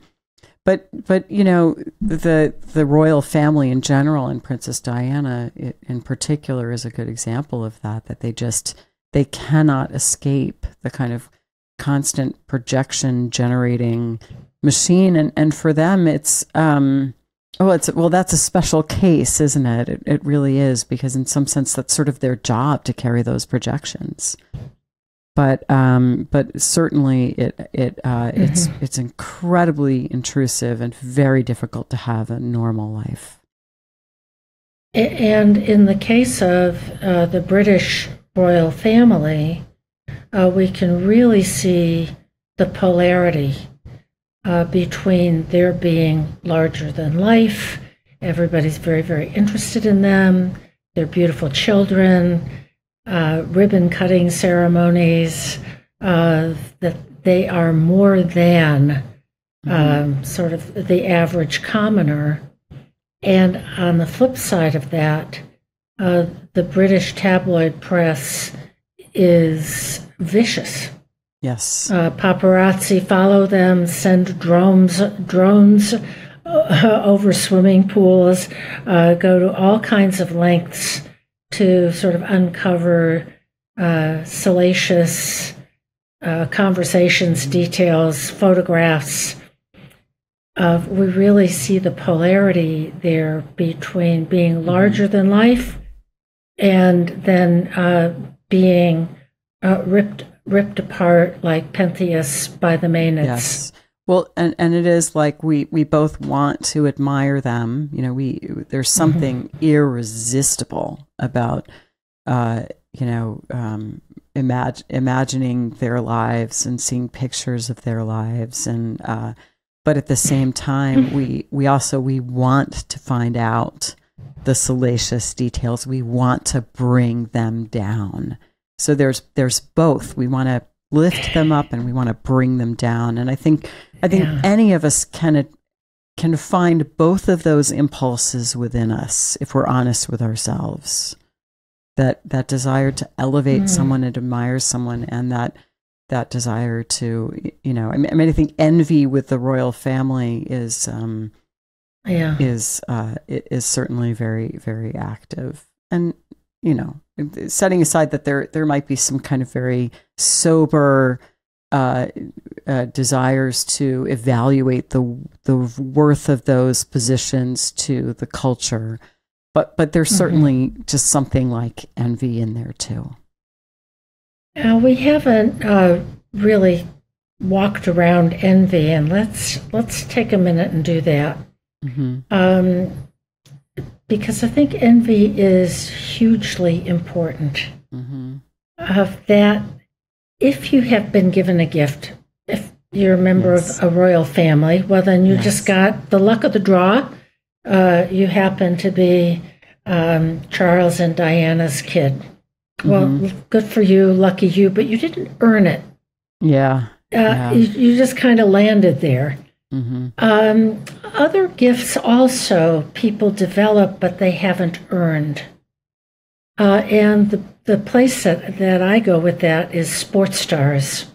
but but you know the the royal family in general and Princess Diana in particular is a good example of that. That they just they cannot escape the kind of constant projection generating machine, and and for them it's um oh it's well that's a special case, isn't it? It, it really is because in some sense that's sort of their job to carry those projections but um, but certainly it it uh, it's it's incredibly intrusive and very difficult to have a normal life. And in the case of uh, the British royal family, uh, we can really see the polarity uh, between their being larger than life. Everybody's very, very interested in them. They're beautiful children, uh, ribbon cutting ceremonies, uh, that they are more than um, sort of the average commoner. And on the flip side of that, uh, the British tabloid press is vicious. Yes. Uh, paparazzi follow them, send drones, drones uh, over swimming pools, uh, go to all kinds of lengths to sort of uncover uh, salacious uh, conversations, details, photographs. We really see the polarity there between being larger than life and then being ripped ripped apart like Pentheus by the Maenads. Yes. Well, and, and it is like we, we both want to admire them. You know, we there's something irresistible about, uh, you know, um, imag- imagining their lives and seeing pictures of their lives, and uh, but at the same time, we we also we want to find out the salacious details. We want to bring them down. So there's there's both. We want to lift them up and we want to bring them down. And I think I think Yeah. any of us can can find both of those impulses within us if we're honest with ourselves. That that desire to elevate Mm. someone and admire someone, and that that desire to you know I mean, I mean I think envy with the royal family is um, Yeah. is uh, is certainly very very active and you know setting aside that there there might be some kind of very sober uh, uh, desires to evaluate the the worth of those positions to the culture but but there's Mhm. certainly just something like envy in there too Uh, we haven't uh, really walked around envy, and let's let's take a minute and do that. hmm Um, because I think envy is hugely important. hmm Of that, if you have been given a gift, if you're a member Yes. of a royal family, well, then you Yes. just got the luck of the draw. Uh, you happen to be um, Charles and Diana's kid. Well, Mhm. good for you, lucky you, but you didn't earn it. yeah Uh, Yeah. you, you just kind of landed there. Hmm Um, other gifts also people develop, but they haven't earned. Uh, and the, the place that, that I go with that is sports stars.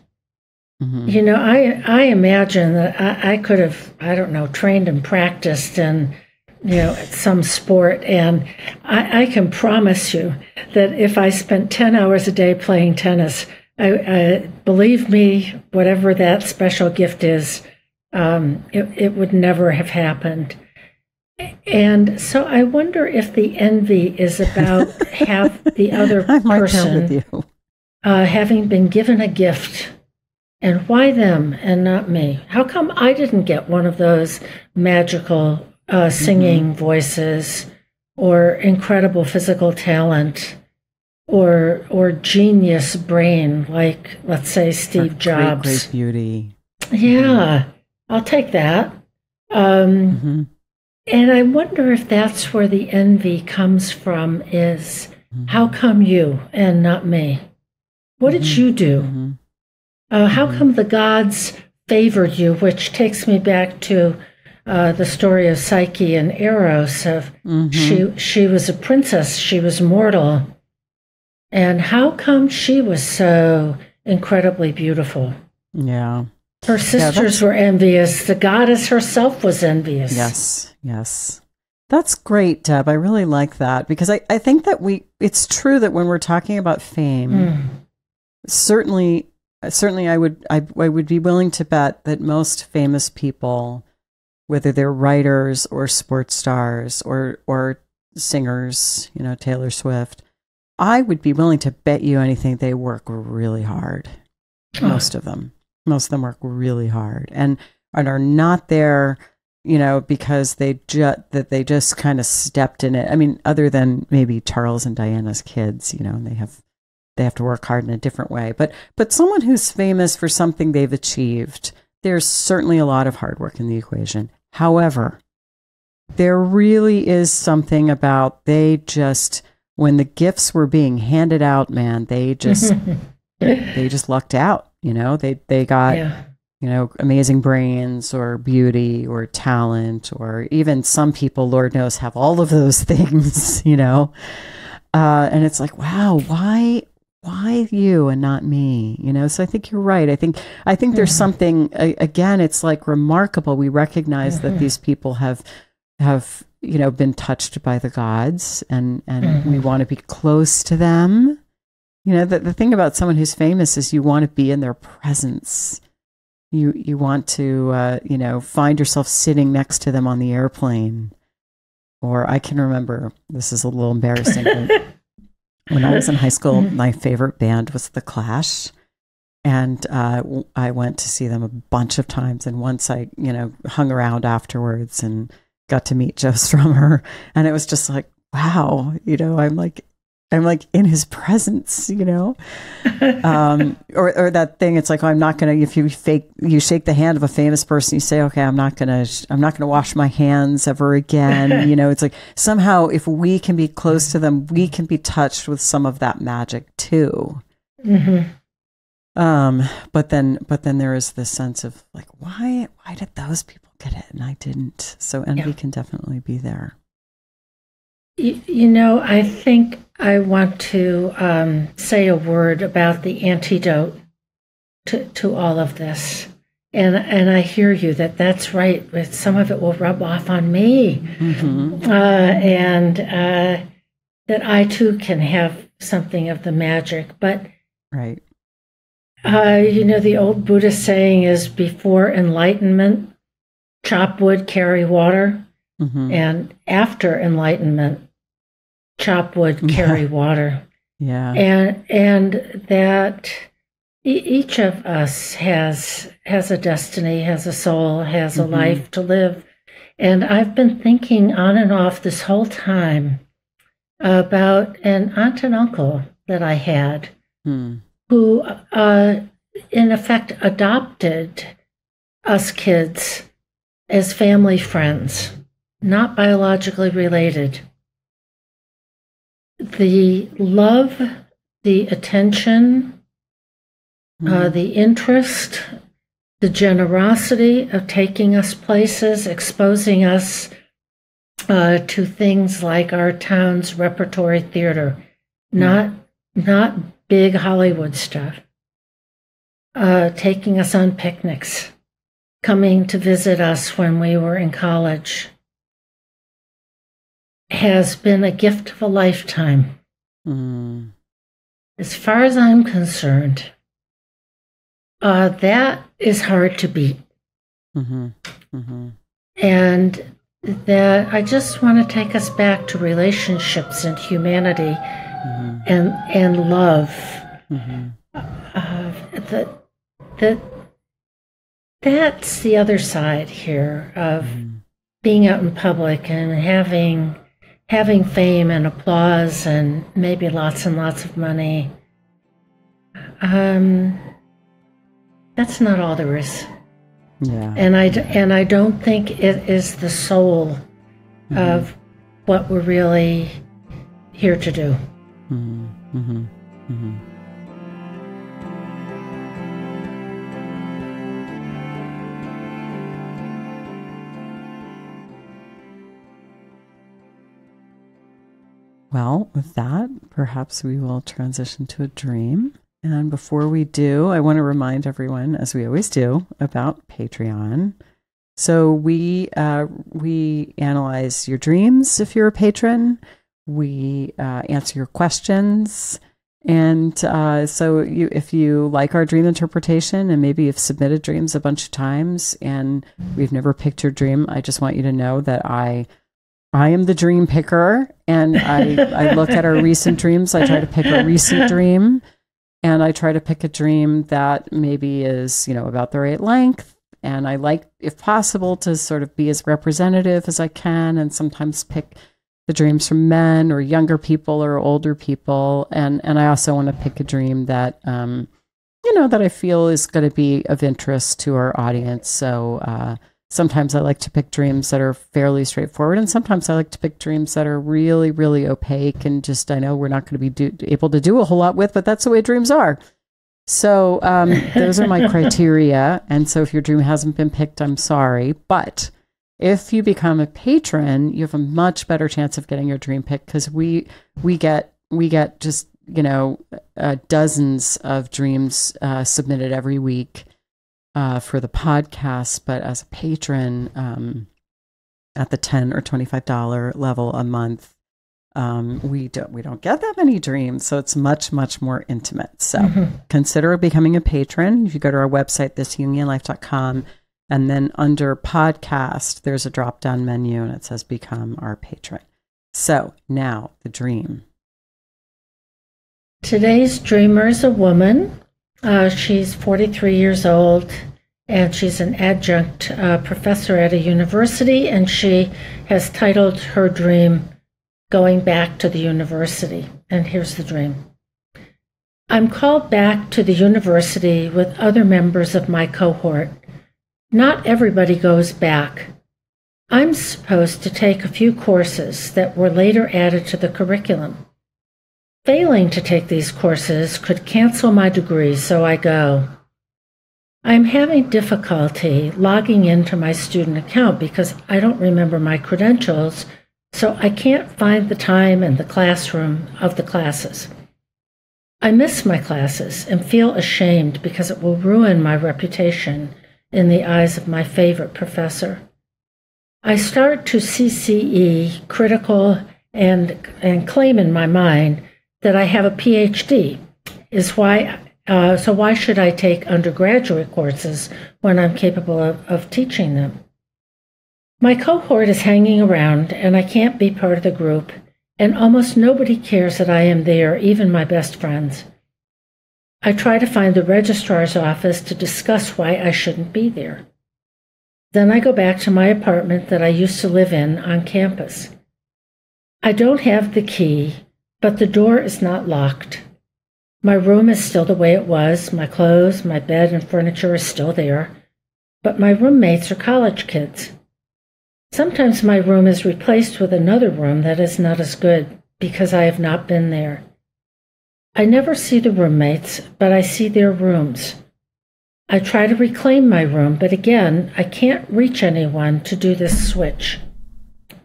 hmm You know, I, I imagine that I, I could have, I don't know, trained and practiced in, you know, some sport. And I, I can promise you that if I spent 10 hours a day playing tennis, I, I, believe me, whatever that special gift is, um, it, it would never have happened. And so I wonder if the envy is about half the other I'm right there person with you uh, having been given a gift. And why them and not me? How come I didn't get one of those magical uh, singing voices or incredible physical talent or or genius brain like let's say Steve Great, Jobs? great beauty Yeah, I'll take that. Um, hmm and I wonder if that's where the envy comes from is how come you and not me? What did Mhm. you do? hmm Uh, how come the gods favored you? Which takes me back to uh, the story of Psyche and Eros. Of hmm she she was a princess, she was mortal, and how come she was so incredibly beautiful? yeah Her sisters were envious. The goddess herself was envious. Yes, yes. That's great, Deb. I really like that because I, I think that we it's true that when we're talking about fame, Mm. certainly certainly I would I, I would be willing to bet that most famous people, whether they're writers or sports stars or or singers, you know, Taylor Swift, I would be willing to bet you anything they work really hard. Most of them. Most of them work really hard and and are not there you know, because they just that they just kind of stepped in it. I mean, other than maybe Charles and Diana's kids, you know, and they have they have to work hard in a different way. But but someone who's famous for something they've achieved, there's certainly a lot of hard work in the equation. However, there really is something about they just when the gifts were being handed out, man, they just they just lucked out. You know, they they got yeah. you know amazing brains or beauty or talent or even some people, Lord knows, have all of those things. You know, uh, and it's like, wow, why why you and not me you know so i think you're right i think i think there's Mhm. something again it's like remarkable we recognize that Mhm. these people have have you know been touched by the gods and and we Mhm. want to be close to them you know the, the thing about someone who's famous is you want to be in their presence you you want to uh, you know find yourself sitting next to them on the airplane or i can remember this is a little embarrassing but when I was in high school, Mhm. my favorite band was The Clash. And uh, I went to see them a bunch of times. And once I, you know, hung around afterwards and got to meet Joe Strummer. And it was just like, wow, you know, I'm like, I'm like in his presence, you know, um, or or that thing. It's like oh, I'm not gonna. If you fake, you shake the hand of a famous person, you say, okay, I'm not gonna, I'm not gonna wash my hands ever again. you know, it's like somehow if we can be close to them, we can be touched with some of that magic too. Mhm. Um, but then, but then there is this sense of like, why, why did those people get it and I didn't? So envy Yeah. can definitely be there. You, you know, I think I want to um, say a word about the antidote to, to all of this. And, and I hear you that that's right. but Some of it will rub off on me. hmm Uh, and uh, that I too can have something of the magic. But, Right. uh, you know, the old Buddhist saying is before enlightenment, chop wood, carry water. hmm And after enlightenment, chop wood, Yeah. carry water. Yeah. and and that each of us has has a destiny has a soul has a Mhm. life to live and i've been thinking on and off this whole time about an aunt and uncle that i had Hmm. who uh, in effect adopted us kids as family friends not biologically related the love, the attention, uh, Hmm. the interest, the generosity of taking us places, exposing us uh, to things like our town's repertory theater, not not big Hollywood stuff. Uh, taking us on picnics, coming to visit us when we were in college, has been a gift of a lifetime. Hmm. As far as I'm concerned, uh, that is hard to beat. hmm hmm And that I just want to take us back to relationships and humanity hmm and, and love. hmm Uh, that, that, that's the other side here of being out in public and having having fame and applause and maybe lots and lots of money. Um, that's not all there is, Yeah. and I and I don't think it is the soul of what we're really here to do. hmm hmm Well, with that, perhaps we will transition to a dream. And before we do, I want to remind everyone, as we always do, about Patreon. So we uh, we analyze your dreams if you're a patron. We uh, answer your questions, and uh, so you, if you like our dream interpretation, and maybe you've submitted dreams a bunch of times, and we've never picked your dream, I just want you to know that I I am the dream picker, and I I look at our recent dreams. I try to pick a recent dream, and I try to pick a dream that maybe is you know about the right length. And I like, if possible, to sort of be as representative as I can, and sometimes pick the dreams from men or younger people or older people, and and I also want to pick a dream that um, you know that I feel is going to be of interest to our audience. So. Uh, sometimes I like to pick dreams that are fairly straightforward, and sometimes I like to pick dreams that are really, really opaque and just I know we're not going to be do, able to do a whole lot with, but that's the way dreams are. So um, those are my criteria. And so if your dream hasn't been picked, I'm sorry. But if you become a patron, you have a much better chance of getting your dream picked because we we get we get just you know uh, dozens of dreams uh, submitted every week uh, for the podcast. But as a patron, um, at the ten or twenty five dollar level a month, um, we don't we don't get that many dreams so it's much much more intimate so mm-hmm. consider becoming a patron if you go to our website thisjungianlife.com and then under podcast there's a drop down menu and it says become our patron so now the dream today's dreamer is a woman uh, she's 43 years old and she's an adjunct uh, professor at a university and she has titled her dream going back to the university. And here's the dream I'm called back to the university with other members of my cohort. Not everybody goes back. I'm supposed to take a few courses that were later added to the curriculum. Failing to take these courses could cancel my degree, so I go. I'm having difficulty logging into my student account because I don't remember my credentials so I can't find the time in the classroom of the classes. I miss my classes and feel ashamed because it will ruin my reputation in the eyes of my favorite professor. I start to CCE critical and, and claim in my mind that I have a PhD. Is why uh, so why should I take undergraduate courses when I'm capable of, of teaching them? My cohort is hanging around, and I can't be part of the group, and almost nobody cares that I am there, even my best friends. I try to find the registrar's office to discuss why I shouldn't be there. Then I go back to my apartment that I used to live in on campus. I don't have the key, but the door is not locked. My room is still the way it was. My clothes, my bed, and furniture are still there. But my roommates are college kids. Sometimes my room is replaced with another room that is not as good because I have not been there. I never see the roommates, but I see their rooms. I try to reclaim my room, but again, I can't reach anyone to do this switch.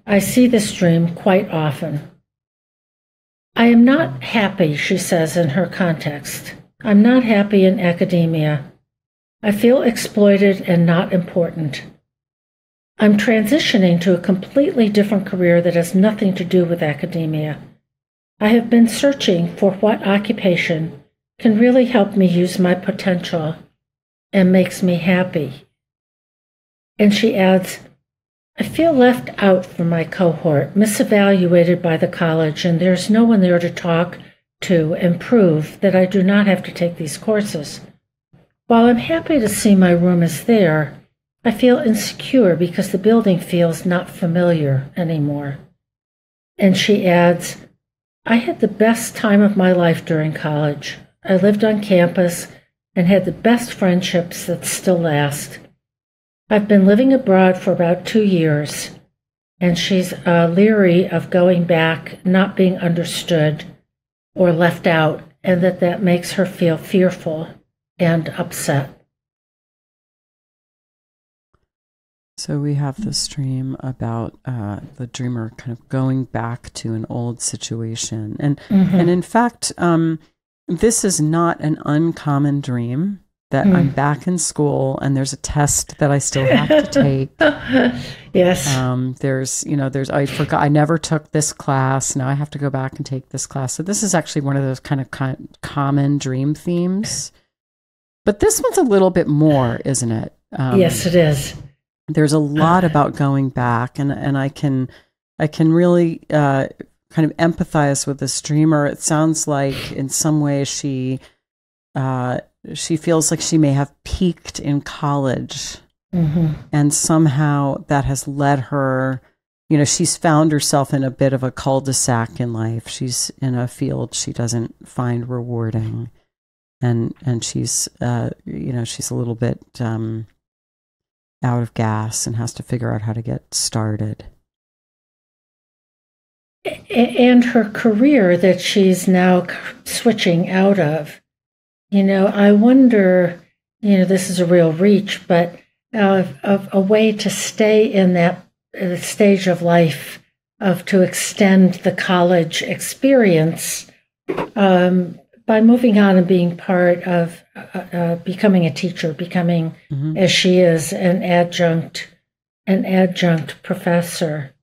I see this dream quite often. I am not happy, she says in her context. I'm not happy in academia. I feel exploited and not important. I'm transitioning to a completely different career that has nothing to do with academia. I have been searching for what occupation can really help me use my potential and makes me happy. And she adds, I feel left out from my cohort, misevaluated by the college, and there's no one there to talk to and prove that I do not have to take these courses. While I'm happy to see my room is there, I feel insecure because the building feels not familiar anymore. And she adds, I had the best time of my life during college. I lived on campus and had the best friendships that still last. I've been living abroad for about two years, and she's uh, leery of going back, not being understood or left out, and that that makes her feel fearful and upset. So we have this dream about uh, the dreamer kind of going back to an old situation, and mm-hmm. and in fact, um, this is not an uncommon dream. That mm. I'm back in school and there's a test that I still have to take. yes. Um, there's you know there's I forgot I never took this class. Now I have to go back and take this class. So this is actually one of those kind of con- common dream themes. But this one's a little bit more, isn't it? Um, yes, it is there's a lot about going back and and I can I can really uh, kind of empathize with the streamer. It sounds like in some way she uh, she feels like she may have peaked in college, mm-hmm. and somehow that has led her you know, she's found herself in a bit of a cul-de-sac in life. She's in a field she doesn't find rewarding, and and she's, uh, you know, she's a little bit um, out of gas and has to figure out how to get started. And her career that she's now switching out of. You know, I wonder. You know, this is a real reach, but uh, of a way to stay in that uh, stage of life of to extend the college experience um, by moving on and being part of uh, uh, becoming a teacher, becoming mm-hmm. as she is an adjunct, an adjunct professor.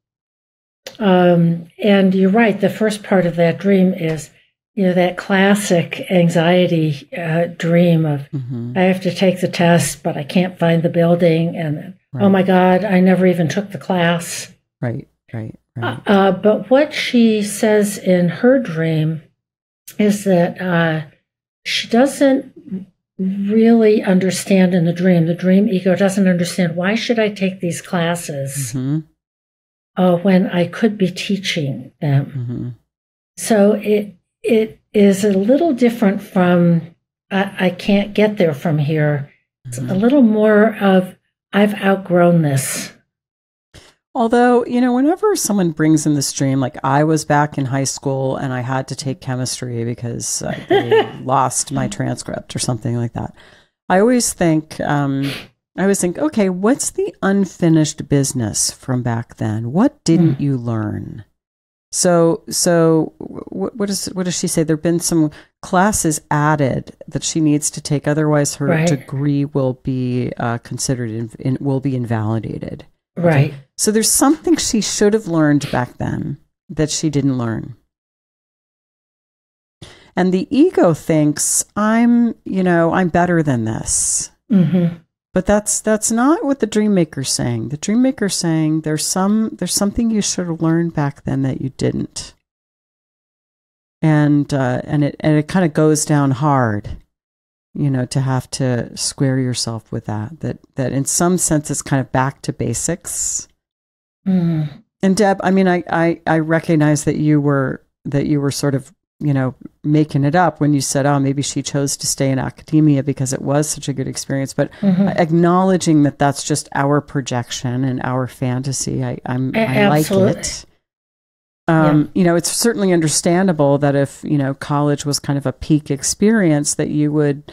Um, and you're right. The first part of that dream is you know that classic anxiety uh, dream of mm-hmm. I have to take the test, but I can't find the building, and right. oh my God, I never even took the class. Right, right, right. Uh, uh, but what she says in her dream is that uh, she doesn't really understand in the dream. The dream ego doesn't understand why should I take these classes mm-hmm. Uh, when I could be teaching them. Mm-hmm. So it it is a little different from I, I can't get there from here. It's mm-hmm. a little more of I've outgrown this. Although, you know, whenever someone brings in the stream, like I was back in high school and I had to take chemistry because I lost my transcript or something like that. I always think, um, I always think, okay, what's the unfinished business from back then? What didn't mm. you learn? So, so what, what does what does she say? There've been some classes added that she needs to take, otherwise her right. degree will be uh, considered in, in, will be invalidated. Right. Okay. So there's something she should have learned back then that she didn't learn. And the ego thinks I'm, you know, I'm better than this. Mm-hmm. But that's that's not what the dream maker's saying. The dream maker's saying there's some there's something you should have learned back then that you didn't. And uh, and it and it kind of goes down hard, you know, to have to square yourself with that. That that in some sense it's kind of back to basics. Mm. And Deb, I mean, I, I I recognize that you were that you were sort of you know, making it up when you said, oh, maybe she chose to stay in academia because it was such a good experience. But mm-hmm. acknowledging that that's just our projection and our fantasy, I, I'm, I like it. Um, yeah. You know, it's certainly understandable that if, you know, college was kind of a peak experience, that you would,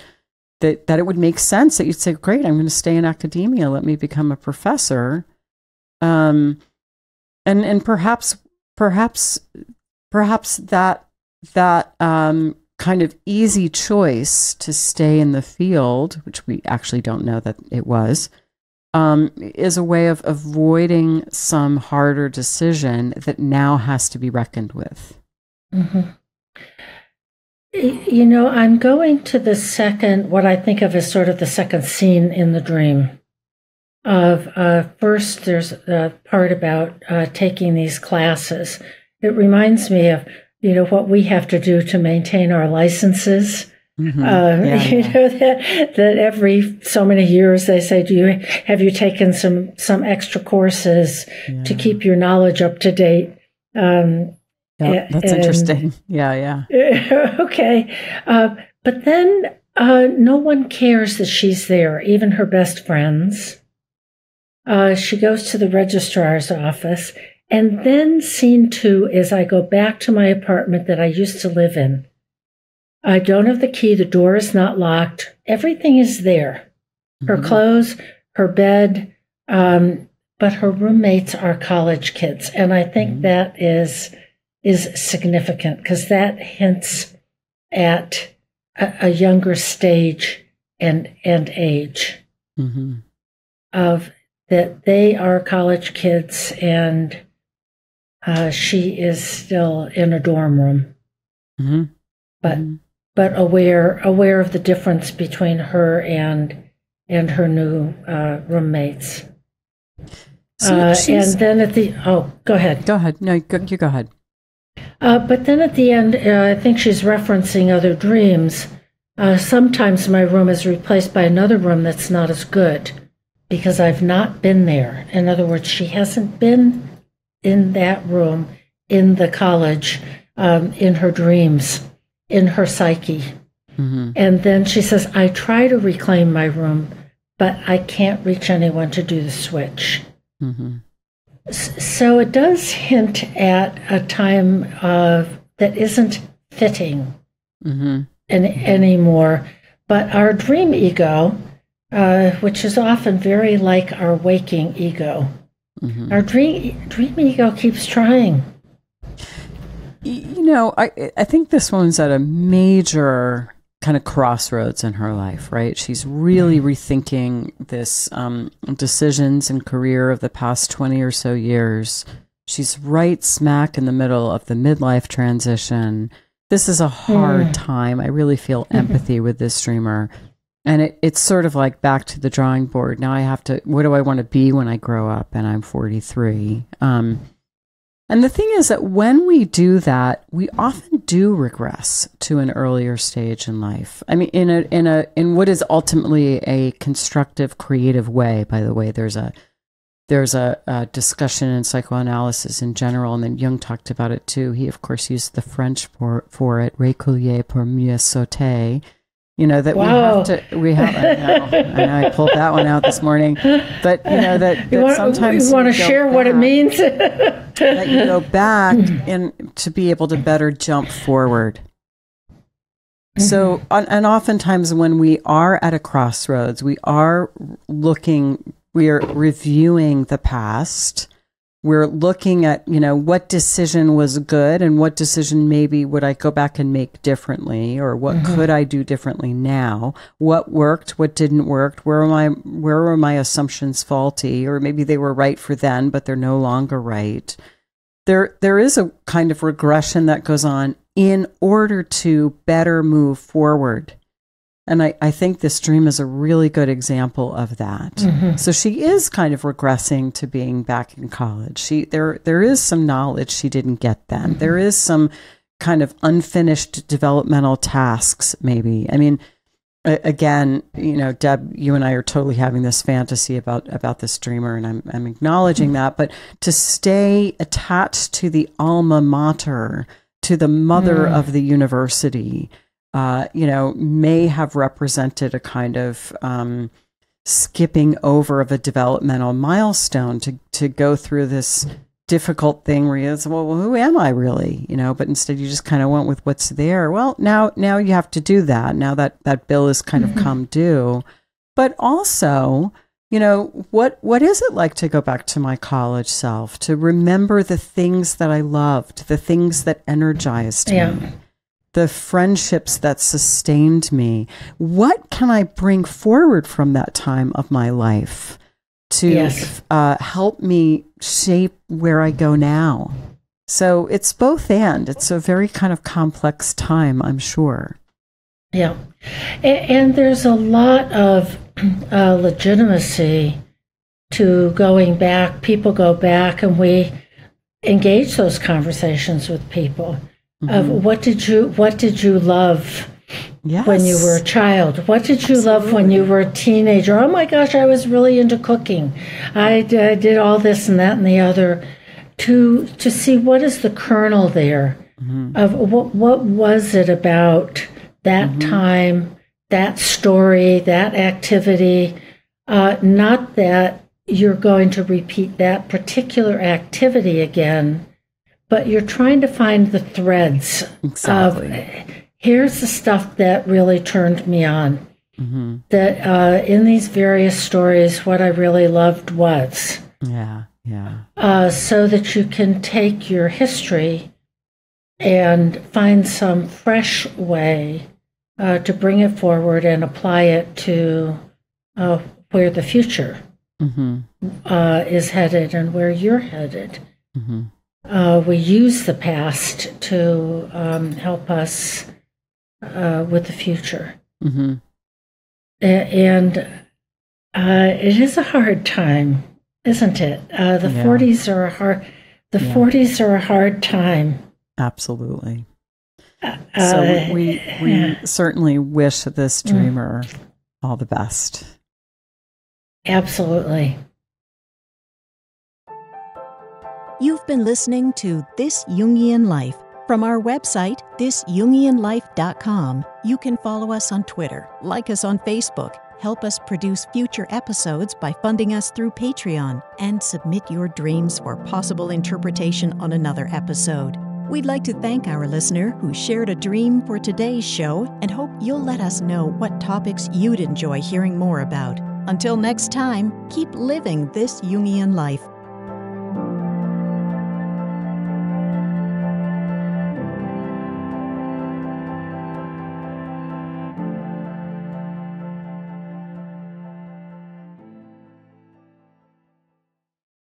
that, that it would make sense that you'd say, great, I'm going to stay in academia. Let me become a professor. Um, and, and perhaps, perhaps, perhaps that that um, kind of easy choice to stay in the field, which we actually don't know that it was, um, is a way of avoiding some harder decision that now has to be reckoned with. Mm-hmm. You know, I'm going to the second, what I think of as sort of the second scene in the dream. Of uh, first, there's a part about uh, taking these classes. It reminds me of you know what we have to do to maintain our licenses. Mm-hmm. Uh, yeah, you yeah. know that that every so many years they say, "Do you have you taken some some extra courses yeah. to keep your knowledge up to date?" Um, yep, that's and, interesting. Yeah, yeah. okay, uh, but then uh, no one cares that she's there, even her best friends. Uh, she goes to the registrar's office and then scene two is I go back to my apartment that I used to live in. I don't have the key. The door is not locked. Everything is there. Her mm-hmm. clothes, her bed, um, but her roommates are college kids, and I think mm-hmm. that is is significant because that hints at a, a, younger stage and and age mm-hmm. of that they are college kids and uh, she is still in a dorm room, mm-hmm. but mm-hmm. but aware aware of the difference between her and and her new uh, roommates. So uh, and then at the oh, go ahead. Go ahead. No, go, you go ahead. Uh, but then at the end, uh, I think she's referencing other dreams. Uh, sometimes my room is replaced by another room that's not as good because I've not been there. In other words, she hasn't been in that room in the college um, in her dreams, in her psyche. Mm-hmm. And then she says, I try to reclaim my room, but I can't reach anyone to do the switch. Mm-hmm. So it does hint at a time of, that isn't fitting mm-hmm. anymore. But our dream ego, uh, which is often very like our waking ego, mm-hmm. our dream, dream ego keeps trying. You know, I I think this woman's at a major kind of crossroads in her life, right? She's really rethinking this um, decisions and career of the past 20 or so years. She's right smack in the middle of the midlife transition. This is a hard mm. time. I really feel empathy with this streamer. And it, it's sort of like back to the drawing board. Now I have to, what do I want to be when I grow up? And I'm 43. Um, and the thing is that when we do that, we often do regress to an earlier stage in life. I mean, in a in a in what is ultimately a constructive, creative way. By the way, there's a there's a, a discussion in psychoanalysis in general, and then Jung talked about it too. He, of course, used the French for for it, "recueillir pour mieux sauter." You know that wow. we have to we have I know, I pulled that one out this morning but you know that, that want, sometimes you want to share back, what it means that you go back and to be able to better jump forward mm-hmm. so and oftentimes when we are at a crossroads we are looking we are reviewing the past we're looking at you know what decision was good and what decision maybe would i go back and make differently or what mm-hmm. could i do differently now? What worked what didn't work? Where were my where were my assumptions faulty? Or maybe they were right for then but they're no longer right. There there is a kind of regression that goes on in order to better move forward and I, I think this dream is a really good example of that. Mm-hmm. So she is kind of regressing to being back in college. She there there is some knowledge she didn't get then. Mm-hmm. There is some kind of unfinished developmental tasks, maybe. I mean, again, you know, Deb, you and I are totally having this fantasy about about this dreamer, and I'm I'm acknowledging mm-hmm. that. But to stay attached to the alma mater, to the mother mm. of the university, uh, you know, may have represented a kind of um, skipping over of a developmental milestone to to go through this difficult thing where you say, well, who am I really? You know, but instead you just kind of went with what's there. Well, now now you have to do that. Now that that bill is kind mm-hmm. of come due. But also, you know, what what is it like to go back to my college self, to remember the things that I loved, the things that energized yeah. me? The friendships that sustained me. What can I bring forward from that time of my life to yes. uh, help me shape where I go now? So it's both and. It's a very kind of complex time, I'm sure. Yeah. And, and there's a lot of uh, legitimacy to going back. People go back and we engage those conversations with people mm-hmm. of what did you what did you love yes. when you were a child? What did you Absolutely. love when you were a teenager? Oh my gosh, I was really into cooking. I, I did all this and that and the other. To to see what is the kernel there mm-hmm. of what what was it about that mm-hmm. time, that story, that activity. Uh, not that you're going to repeat that particular activity again, but you're trying to find the threads exactly. of here's the stuff that really turned me on. Mm-hmm. That uh, in these various stories, what I really loved was. Yeah, yeah. Uh, so that you can take your history and find some fresh way uh, to bring it forward and apply it to uh, where the future mm-hmm. Uh, is headed and where you're headed. Mm-hmm uh, we use the past to um, help us uh, with the future. Mm-hmm. A- and uh, it is a hard time, isn't it? Uh, the yeah. 40s are a hard. The yeah. 40s are a hard time. Absolutely. Uh, so we we yeah. certainly wish this mm. dreamer mm. all the best. Absolutely. You've been listening to This Jungian Life. From our website, thisjungianlife.com, you can follow us on Twitter, like us on Facebook, help us produce future episodes by funding us through Patreon, and submit your dreams for possible interpretation on another episode. We'd like to thank our listener who shared a dream for today's show and hope you'll let us know what topics you'd enjoy hearing more about. Until next time, keep living this Jungian life.